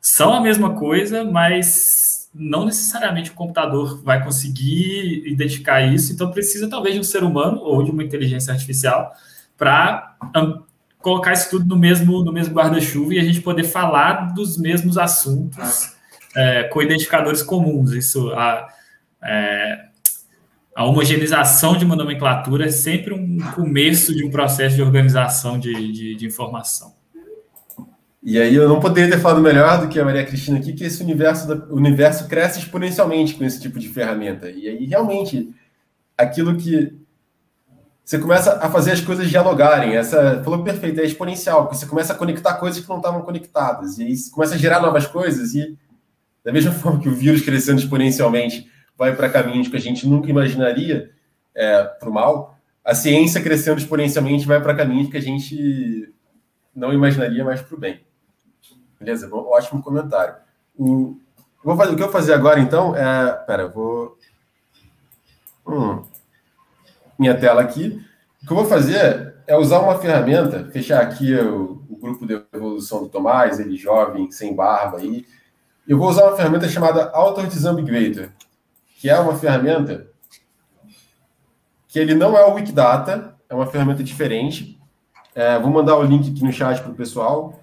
são a mesma coisa, mas não necessariamente o computador vai conseguir identificar isso, então precisa talvez de um ser humano ou de uma inteligência artificial para colocar isso tudo no mesmo, no mesmo guarda-chuva e a gente poder falar dos mesmos assuntos é, com identificadores comuns. Isso, a, é, a homogeneização de uma nomenclatura é sempre um começo de um processo de organização de, de, de informação. E aí eu não poderia ter falado melhor do que a Maria Cristina aqui, que esse universo, universo cresce exponencialmente com esse tipo de ferramenta. E aí realmente aquilo que você começa a fazer as coisas dialogarem. Essa falou perfeito, é exponencial, porque você começa a conectar coisas que não estavam conectadas. E aí começa a gerar novas coisas e da mesma forma que o vírus crescendo exponencialmente vai para caminhos que a gente nunca imaginaria é, para o mal, a ciência crescendo exponencialmente vai para caminhos que a gente não imaginaria mais para o bem. Beleza? Bom, ótimo comentário. O, vou fazer, o que eu vou fazer agora, então, é... Pera, eu vou... Hum, minha tela aqui. O que eu vou fazer é usar uma ferramenta, fechar aqui o, o grupo de evolução do Tomás, ele jovem, sem barba aí. Eu vou usar uma ferramenta chamada Author Disambiguator, que é uma ferramenta que ele não é o Wikidata, é uma ferramenta diferente. É, vou mandar o link aqui no chat para o pessoal.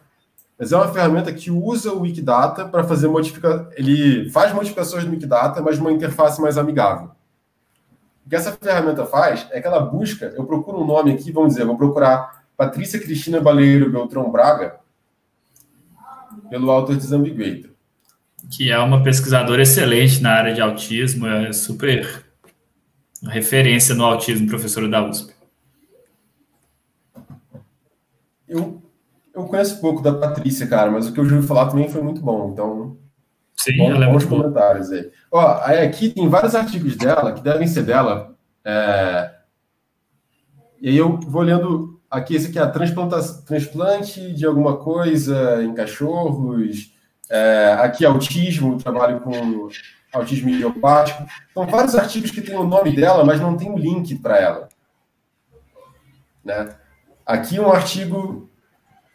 Mas é uma ferramenta que usa o Wikidata para fazer modificação. Ele faz modificações no Wikidata, mas de uma interface mais amigável. O que essa ferramenta faz é que ela busca, eu procuro um nome aqui, vamos dizer, vou procurar Patrícia Cristina Baleiro Beltrão Braga pelo Autor Disambiguator. Que é uma pesquisadora excelente na área de autismo, é super referência no autismo, professora da USP. Eu eu conheço pouco da Patrícia, cara, mas o que eu já ouvi falar também foi muito bom. Então, Sim, bom, ela é bons comentários aí. Ó, aí aqui tem vários artigos dela que devem ser dela. É... E aí eu vou lendo aqui, esse aqui é a transplante de alguma coisa em cachorros, É, aqui, autismo, trabalho com autismo idiopático. Então, vários artigos que tem o nome dela, mas não tem o um link para ela. Né? Aqui um artigo.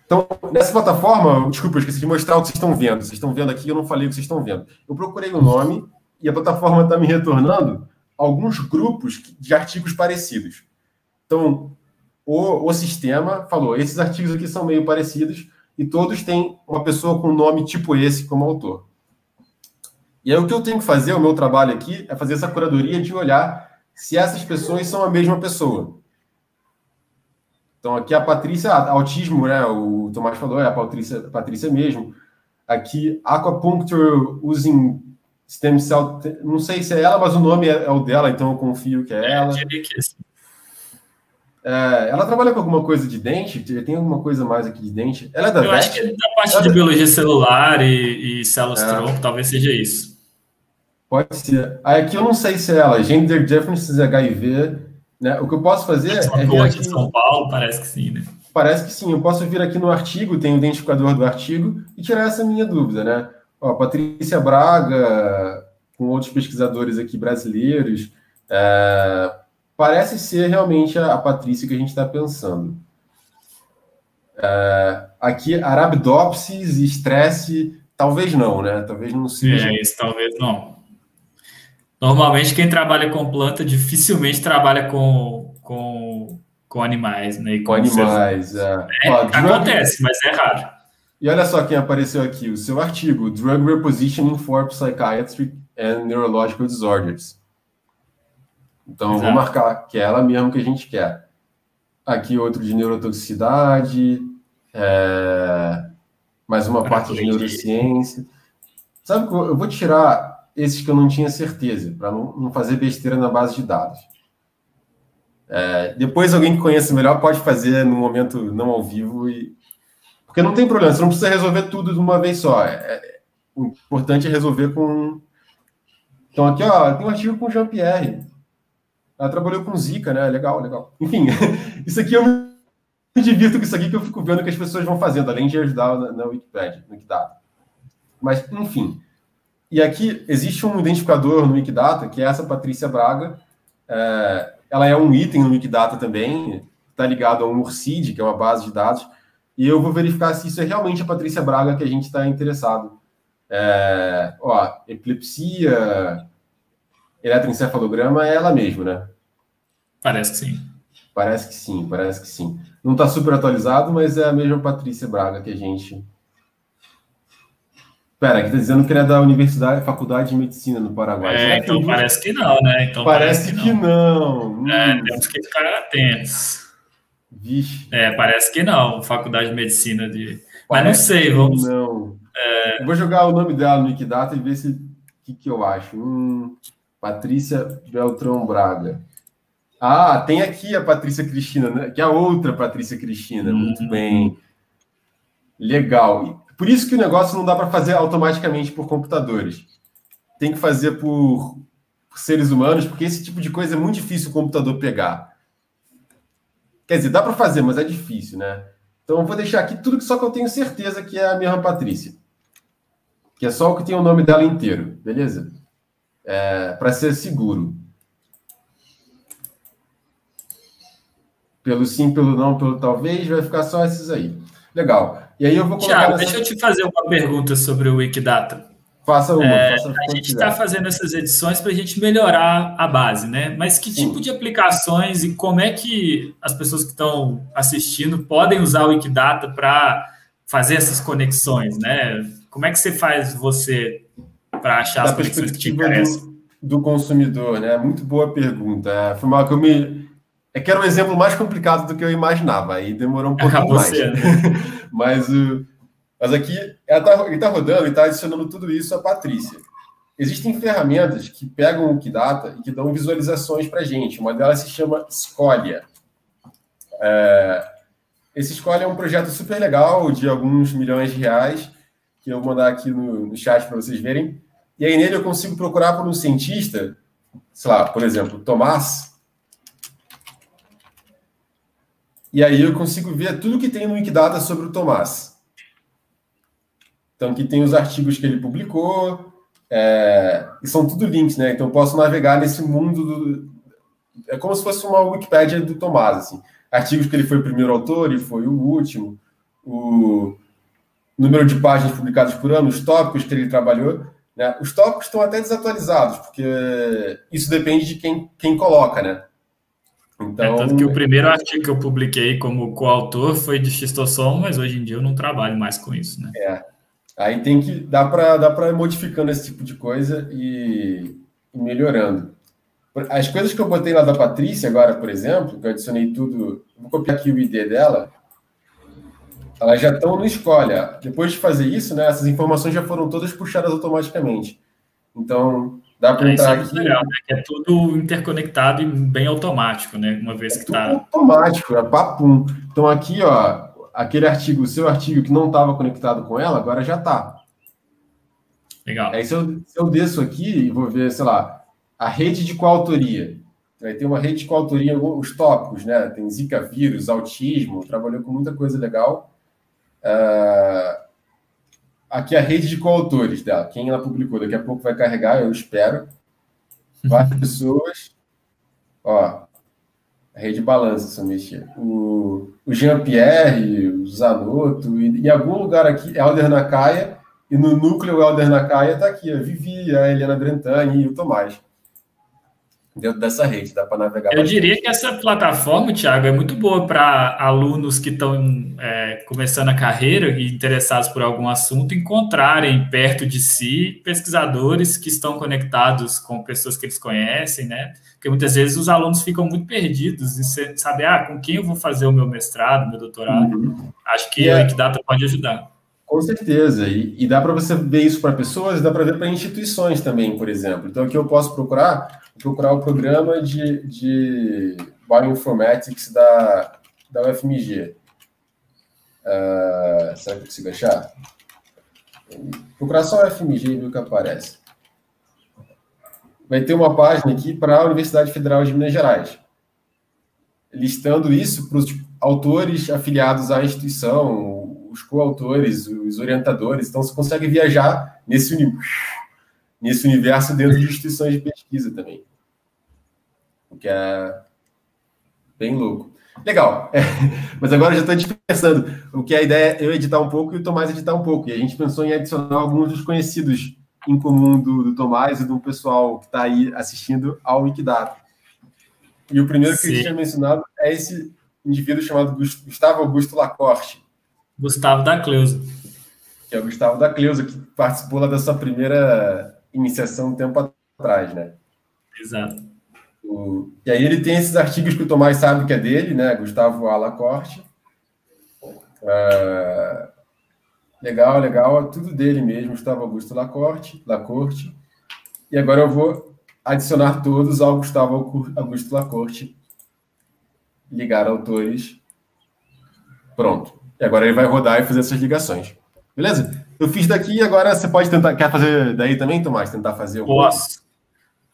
Então, nessa plataforma, desculpa, eu esqueci de mostrar o que vocês estão vendo. Vocês estão vendo aqui, eu não falei o que vocês estão vendo. Eu procurei o nome e a plataforma está me retornando alguns grupos de artigos parecidos. Então, o, o sistema falou: esses artigos aqui são meio parecidos e todos têm uma pessoa com nome tipo esse como autor. E aí o que eu tenho que fazer, o meu trabalho aqui, é fazer essa curadoria de olhar se essas pessoas são a mesma pessoa. Então aqui a Patrícia, autismo, né? O Tomás falou, é a Patrícia, a Patrícia mesmo. Aqui, Aquapuncture using stem cell, não sei se é ela, mas o nome é, é o dela, então eu confio que é, é ela. É, ela trabalha com alguma coisa de dente? Tem alguma coisa mais aqui de dente? Ela é da Eu acho que é da parte ela de é biologia celular e, e células é. tronco, talvez seja isso. Pode ser. Aí aqui eu não sei se é ela, Gender Differences HIV, né? O que eu posso fazer é vir aqui... de São Paulo, parece que sim, né? Parece que sim. Eu posso vir aqui no artigo, tem o identificador do artigo e tirar essa minha dúvida, né? Ó, Patrícia Braga, com outros pesquisadores aqui brasileiros, é, parece ser realmente a, a Patrícia que a gente está pensando. É, aqui, Arabidopsis e estresse, talvez não, né? Talvez não seja. É, isso talvez não. Normalmente, quem trabalha com planta dificilmente trabalha com, com, com animais, né? com, animais, é. é Ó, acontece, mas é raro. E olha só quem apareceu aqui, o seu artigo, Drug Repositioning for Psychiatry and Neurological Disorders. Então, Exato. vou marcar que é ela mesmo que a gente quer. Aqui outro de neurotoxicidade, é... mais uma para parte de neurociência. Sabe que eu vou tirar esses que eu não tinha certeza, para não, não, fazer besteira na base de dados. É... depois, alguém que conheça melhor pode fazer no momento não ao vivo, e... porque não tem problema, você não precisa resolver tudo de uma vez só. É... é o importante é resolver com. Então, aqui, ó, tem um artigo com o Jean-Pierre. Ela trabalhou com Zika, né? Legal, legal. Enfim, isso aqui eu me divirto com isso aqui que eu fico vendo que as pessoas vão fazendo, além de ajudar na, na Wikipedia, no Wikidata. Mas, enfim. E aqui existe um identificador no Wikidata, que é essa Patrícia Braga. É, ela é um item no Wikidata também, está ligado a um URCID, que é uma base de dados. E eu vou verificar se isso é realmente a Patrícia Braga que a gente está interessado. É, ó, epilepsia, eletroencefalograma é ela mesma, né? Parece que sim. Parece que sim, parece que sim. Não está super atualizado, mas é a mesma Patrícia Braga que a gente. Pera, aqui está dizendo que ele é da Universidade, Faculdade de Medicina no Paraguai. É, então parece que não, né? Então parece, parece que, não. não. É, hum. temos que ficar atentos. Vixe. É, parece que não. Faculdade de Medicina de. Mas não sei, vamos. Não. É... Vou jogar o nome dela no Wikidata e ver se o que, que eu acho. Hum... Patrícia Beltrão Braga. Ah, tem aqui a Patrícia Cristina, né? que é a outra Patrícia Cristina. Uhum. Muito bem. Legal. Por isso que o negócio não dá para fazer automaticamente por computadores. Tem que fazer por, por, seres humanos, porque esse tipo de coisa é muito difícil o computador pegar. Quer dizer, dá para fazer, mas é difícil, né? Então eu vou deixar aqui tudo que só que eu tenho certeza que é a mesma Patrícia. Que é só o que tem o nome dela inteiro, beleza? é, para ser seguro. Pelo sim, pelo não, pelo talvez, vai ficar só esses aí. Legal. E aí eu vou colocar. Tiago, nessa... deixa eu te fazer uma pergunta sobre o Wikidata. Faça uma. É, faça a gente está fazendo essas edições para a gente melhorar a base, né? Mas que tipo Sim. de aplicações e como é que as pessoas que estão assistindo podem usar o Wikidata para fazer essas conexões, né? Como é que você faz você para achar da as conexões que te interessam? Do, do, consumidor, né? Muito boa pergunta. É, foi mal que eu me. É que era um exemplo mais complicado do que eu imaginava, aí demorou um pouquinho mais. Né? mas, uh, mas aqui está tá rodando e está adicionando tudo isso a Patrícia. Existem ferramentas que pegam o Kidata e que dão visualizações para a gente. Uma delas se chama Escolha. É, esse Escolha é um projeto super legal, de alguns milhões de reais, que eu vou mandar aqui no, no chat para vocês verem. E aí nele eu consigo procurar por um cientista, sei lá, por exemplo, Tomás. E aí eu consigo ver tudo que tem no Wikidata sobre o Tomás. Então, aqui tem os artigos que ele publicou, é, e são tudo links, né? Então, eu posso navegar nesse mundo do, É como se fosse uma Wikipédia do Tomás, assim. Artigos que ele foi o primeiro autor e foi o último, o número de páginas publicadas por ano, os tópicos que ele trabalhou. Né? Os tópicos estão até desatualizados, porque isso depende de quem, quem coloca, né? Então, é, tanto que o primeiro artigo que eu publiquei como coautor foi de xistossom, mas hoje em dia eu não trabalho mais com isso, né? É. Aí tem que dá para dá para modificando esse tipo de coisa e, e, melhorando. As coisas que eu botei lá da Patrícia agora, por exemplo, que eu adicionei tudo, vou copiar aqui o ID dela. Elas já estão no escolha. Depois de fazer isso, né, essas informações já foram todas puxadas automaticamente. Então, Dá para é, entrar é aqui. Legal, né? Que é tudo interconectado e bem automático, né? Uma vez é que está. Automático, é papum. Então aqui, ó, aquele artigo, o seu artigo que não estava conectado com ela, agora já está. Legal. Aí se eu, se eu desço aqui e vou ver, sei lá, a rede de coautoria. Vai ter uma rede de coautoria, os tópicos, né? Tem Zika vírus, autismo, trabalhou com muita coisa legal. Uh, aqui a rede de coautores dela, quem ela publicou. Daqui a pouco vai carregar, eu espero. Várias pessoas. Ó, a rede balança, se eu mexer. O, o Jean-Pierre, o Zanotto, e em algum lugar aqui, Helder Nakaya, e no núcleo Helder Nakaya está aqui a Vivi, a Helena Brentani e o Tomás dentro dessa rede, dá para navegar. Eu bastante. diria que essa plataforma, Thiago, é muito boa para alunos que estão é, começando a carreira e interessados por algum assunto encontrarem perto de si pesquisadores que estão conectados com pessoas que eles conhecem, né? Porque muitas vezes os alunos ficam muito perdidos em saber, ah, com quem eu vou fazer o meu mestrado, meu doutorado. Uhum. Acho que é... o Wikidata pode ajudar. Com certeza, e, e dá para você ver isso para pessoas, dá para ver para instituições também, por exemplo. Então, aqui eu posso procurar procurar o programa de, de Bioinformatics da, da UFMG. Uh, ah, será que eu consigo achar? Procurar só UFMG e ver o que aparece. Vai ter uma página aqui para a Universidade Federal de Minas Gerais, listando isso para os autores afiliados à instituição, os coautores, os orientadores. Então, você consegue viajar nesse universo nesse universo dentro de instituições de pesquisa também. O que é bem louco. Legal. É, mas agora já estou dispersando. O que é a ideia é eu editar um pouco e o Tomás editar um pouco. E a gente pensou em adicionar alguns dos conhecidos em comum do, do Tomás e do pessoal que está aí assistindo ao Wikidata. E o primeiro que Sim. ele tinha mencionado é esse indivíduo chamado Gustavo Augusto Lacorte. Gustavo da Cleusa. Que é o Gustavo da Cleusa, que participou lá dessa primeira iniciação um tempo atrás, né? Exato. O, e aí ele tem esses artigos que o Tomás sabe que é dele, né? Gustavo Alacorte. Uh, legal, legal, tudo dele mesmo, Gustavo Augusto Lacorte, Lacorte. E agora eu vou adicionar todos ao Gustavo Augusto Lacorte. Ligar autores. Pronto. E agora ele vai rodar e fazer essas ligações. Beleza? Eu fiz daqui e agora você pode tentar. Quer fazer daí também, Tomás? Tentar fazer o. Posso.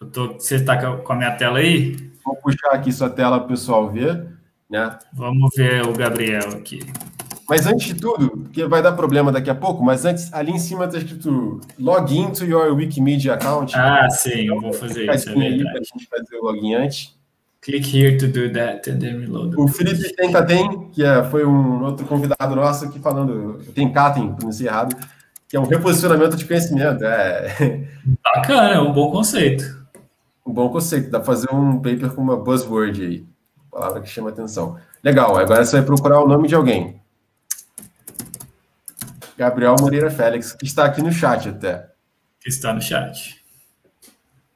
Eu tô, você está com a minha tela aí? Vou puxar aqui sua tela para o pessoal ver. Né? Vamos ver o Gabriel aqui. Mas antes de tudo, que vai dar problema daqui a pouco, mas antes, ali em cima está escrito login to your Wikimedia account. Ah, sim, eu vou fazer isso. É aí para a gente fazer o login antes. Click here to do that and then reload. O Felipe Tenkaten, que é, foi um outro convidado nosso aqui falando, tem Katen, pronunciei errado, que é um reposicionamento de conhecimento. É. Bacana, é um bom conceito. Um bom conceito, dá para fazer um paper com uma buzzword aí, palavra que chama atenção. Legal, agora você vai procurar o nome de alguém. Gabriel Moreira Félix, que está aqui no chat até. Está no chat.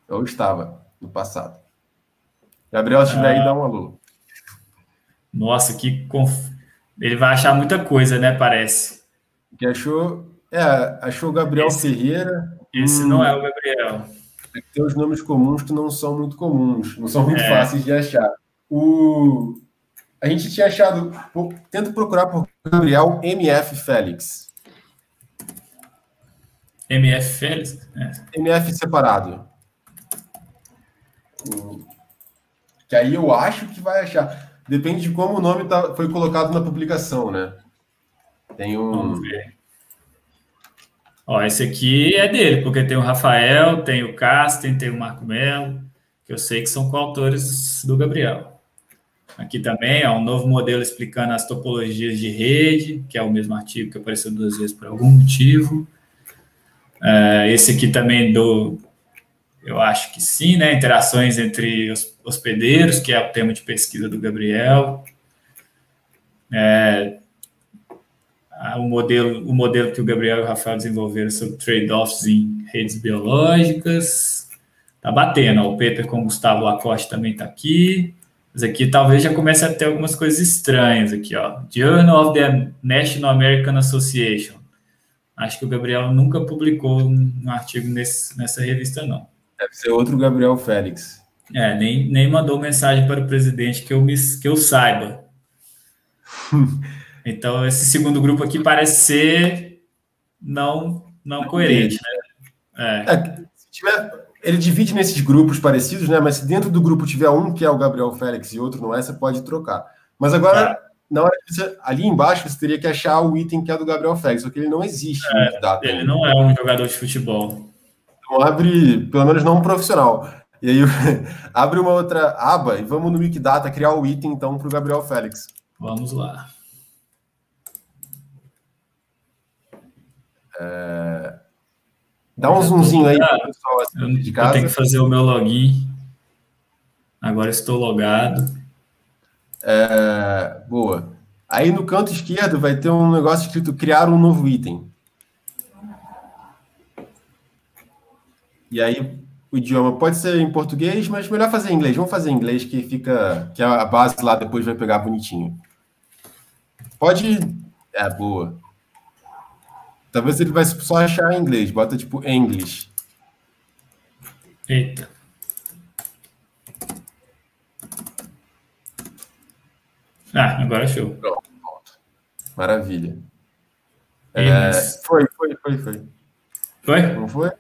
Ou estava, no passado. Gabriel, se estiver ah, aí, dá um alô. Nossa, que conf... ele vai achar muita coisa, né? Parece. Que achou? É, achou o Gabriel esse, Ferreira. Esse hum, não é o Gabriel. Tem os nomes comuns que não são muito comuns, não são muito é. fáceis de achar. O... A gente tinha achado. Tento procurar por Gabriel MF Félix. MF Félix? É. MF separado. Que aí eu acho que vai achar. Depende de como o nome tá, foi colocado na publicação, né? Tem um. Ó, esse aqui é dele, porque tem o Rafael, tem o Casten, tem o Marco Melo, que eu sei que são coautores do Gabriel. Aqui também é um novo modelo explicando as topologias de rede, que é o mesmo artigo que apareceu duas vezes por algum motivo. É, esse aqui também do, eu acho que sim, né? Interações entre os hospedeiros, que é o tema de pesquisa do Gabriel. É, o modelo, o modelo que o Gabriel e o Rafael desenvolveram sobre trade-offs em redes biológicas. Tá batendo, o paper com o Gustavo Lacoste também está aqui. Mas aqui talvez já comece a ter algumas coisas estranhas aqui, ó. Journal of the National American Association. Acho que o Gabriel nunca publicou um artigo nesse, nessa revista, não. Deve ser outro Gabriel Félix. É, nem, nem mandou mensagem para o presidente que eu, me, que eu saiba. Então, esse segundo grupo aqui parece ser não, não coerente, né? É. É, se tiver, ele divide nesses grupos parecidos, né? Mas se dentro do grupo tiver um que é o Gabriel Félix e outro não é, você pode trocar. Mas agora, é. na hora que você, ali embaixo, você teria que achar o item que é do Gabriel Félix, porque ele não existe. É, ele não é um jogador de futebol. Então abre, pelo menos não um profissional. E aí abre uma outra aba e vamos no Wikidata criar o item então para o Gabriel Félix. Vamos lá. É... Dá um zoomzinho aí para o pessoal assim, de casa. Eu tenho que fazer o meu login. Agora estou logado. É... Boa. Aí no canto esquerdo vai ter um negócio escrito criar um novo item. E aí o idioma pode ser em português, mas melhor fazer em inglês. Vamos fazer em inglês que fica que a base lá depois vai pegar bonitinho. Pode é boa. Talvez ele vai só achar em inglês. Bota tipo English. Eita. Ah, agora show. Pronto. Maravilha. É, foi, foi, foi, foi. Foi? Não foi?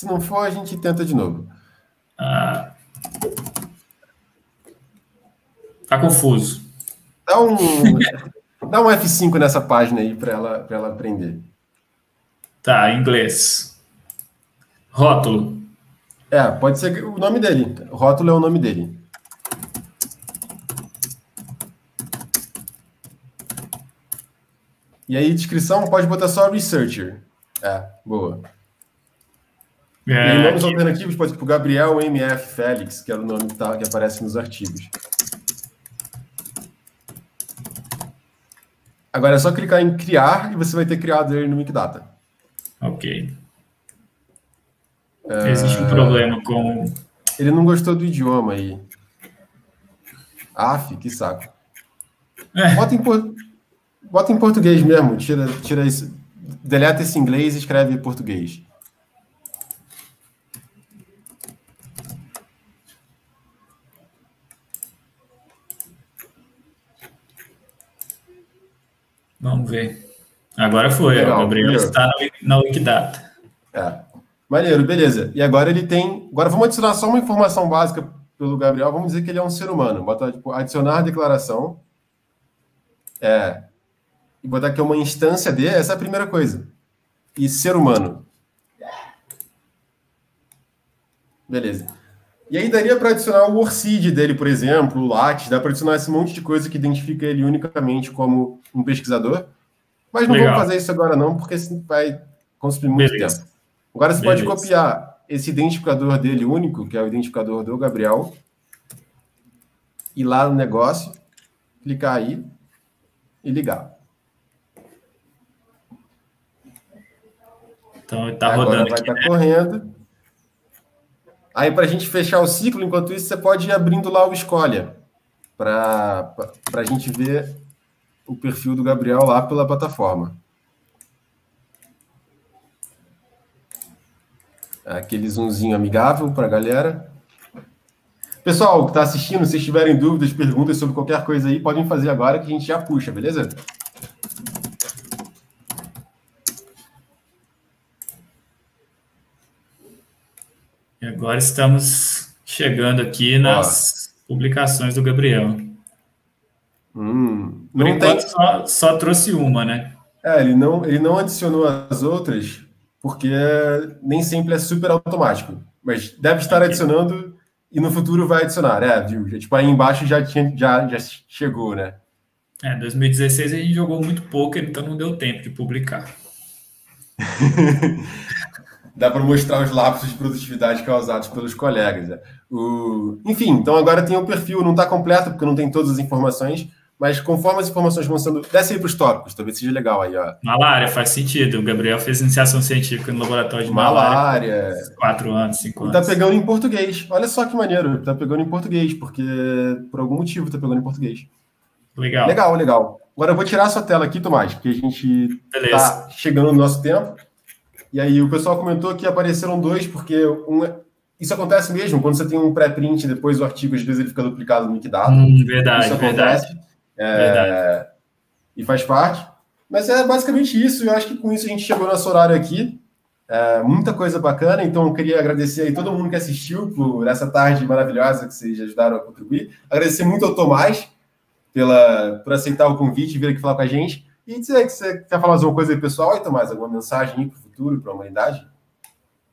Se não for, a gente tenta de novo. Ah. Tá confuso. Dá um. Dá um F5 nessa página aí para ela, ela aprender. Tá, inglês. Rótulo. É, pode ser o nome dele. Rótulo é o nome dele. E aí, descrição, pode botar só researcher. É, boa. É, e nomes aqui... alternativos pode tipo Gabriel MF Félix, que era o nome que, tá, que aparece nos artigos. Agora é só clicar em criar e você vai ter criado ele no Wikidata. Ok. É... Existe um problema com. Ele não gostou do idioma aí. Aff, que saco. É. Bota, em por... Bota em português mesmo. Tira, tira isso. Deleta esse inglês e escreve em português. Vamos ver. Agora foi, Legal, o Gabriel maneiro. está na Wikidata. É. Maneiro, beleza. E agora ele tem. Agora vamos adicionar só uma informação básica pelo Gabriel. Vamos dizer que ele é um ser humano. Bota tipo, adicionar declaração. É. E botar aqui uma instância dele, essa é a primeira coisa. E ser humano. Beleza. E aí daria para adicionar o ORCID dele, por exemplo, o LATS, dá para adicionar esse monte de coisa que identifica ele unicamente como um pesquisador. Mas não Legal. vamos fazer isso agora não, porque vai consumir muito Beleza. tempo. Agora você Beleza. pode copiar esse identificador dele único, que é o identificador do Gabriel, ir lá no negócio, clicar aí e ligar. Então está rodando vai estar tá né? correndo. Aí, para a gente fechar o ciclo, enquanto isso, você pode ir abrindo lá o Escolha, para a gente ver o perfil do Gabriel lá pela plataforma. Aquele zoomzinho amigável para a galera. Pessoal que está assistindo, se tiverem dúvidas, perguntas sobre qualquer coisa aí, podem fazer agora que a gente já puxa, beleza? E agora estamos chegando aqui nas publicações do Gabriel. Hum, Por enquanto, tem... só, só, trouxe uma, né? É, ele não, ele não adicionou as outras porque nem sempre é super automático. Mas deve estar adicionando e no futuro vai adicionar, né? Viu? Tipo, aí embaixo já, tinha, já, já chegou, né? É, 2016 a gente jogou muito pouco, então não deu tempo de publicar. Dá para mostrar os lapsos de produtividade causados pelos colegas. Né? O... Enfim, então agora tem o perfil, não está completo, porque não tem todas as informações, mas conforme as informações vão sendo. Desce aí para os tópicos, talvez seja legal aí. Ó. Malária, faz sentido. O Gabriel fez iniciação científica no laboratório de malária. Malária. Quatro anos, cinco anos. Está pegando em português. Olha só que maneiro. Está pegando em português, porque por algum motivo está pegando em português. Legal. Legal, legal. Agora eu vou tirar a sua tela aqui, Tomás, porque a gente está chegando no nosso tempo. E aí o pessoal comentou que apareceram dois, porque um, é, isso acontece mesmo, quando você tem um pré-print depois o artigo, às vezes ele fica duplicado no Wikidata. Hum, verdade, isso acontece. Verdade. É, verdade. E faz parte. Mas é basicamente isso, eu acho que com isso a gente chegou no nosso horário aqui. É, muita coisa bacana, então eu queria agradecer aí todo mundo que assistiu por essa tarde maravilhosa que vocês ajudaram a contribuir. Agradecer muito ao Tomás pela, por aceitar o convite e vir aqui falar com a gente. E dizer que você quer falar mais alguma coisa aí, pessoal, e Tomás, alguma mensagem para o futuro, para a humanidade?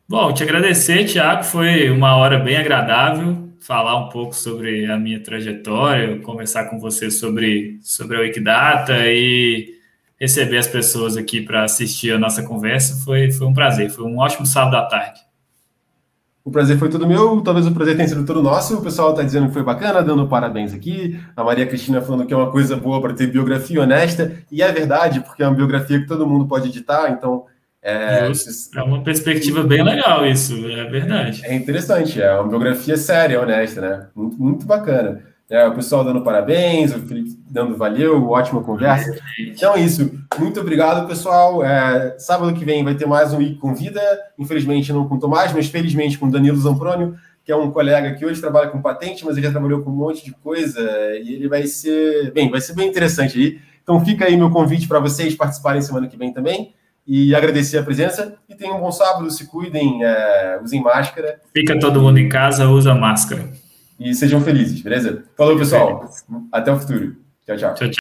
Bom, te agradecer, Tiago. Foi uma hora bem agradável falar um pouco sobre a minha trajetória, conversar com você sobre, sobre a Wikidata e receber as pessoas aqui para assistir a nossa conversa. Foi, foi um prazer, foi um ótimo sábado à tarde. O prazer foi todo meu, talvez o prazer tenha sido todo nosso. O pessoal está dizendo que foi bacana, dando parabéns aqui. A Maria Cristina falando que é uma coisa boa para ter biografia honesta. E é verdade, porque é uma biografia que todo mundo pode editar, então. É, é uma perspectiva bem legal, isso, é verdade. É interessante, é uma biografia séria, honesta, né? Muito, muito bacana. É, o pessoal dando parabéns, o Felipe dando valeu, ótima conversa. Então é isso. Muito obrigado, pessoal. É, sábado que vem vai ter mais um I Convida. Infelizmente não com o Tomás, mas felizmente com o Danilo Zamprônio, que é um colega que hoje trabalha com patente, mas ele já trabalhou com um monte de coisa e ele vai ser, bem, vai ser bem interessante aí. Então fica aí meu convite para vocês participarem semana que vem também e agradecer a presença. E tenham um bom sábado, se cuidem, é, usem máscara. Fica todo mundo em casa, usa máscara e sejam felizes, beleza? Falou, pessoal. Até o futuro. Tchau, tchau. tchau, tchau.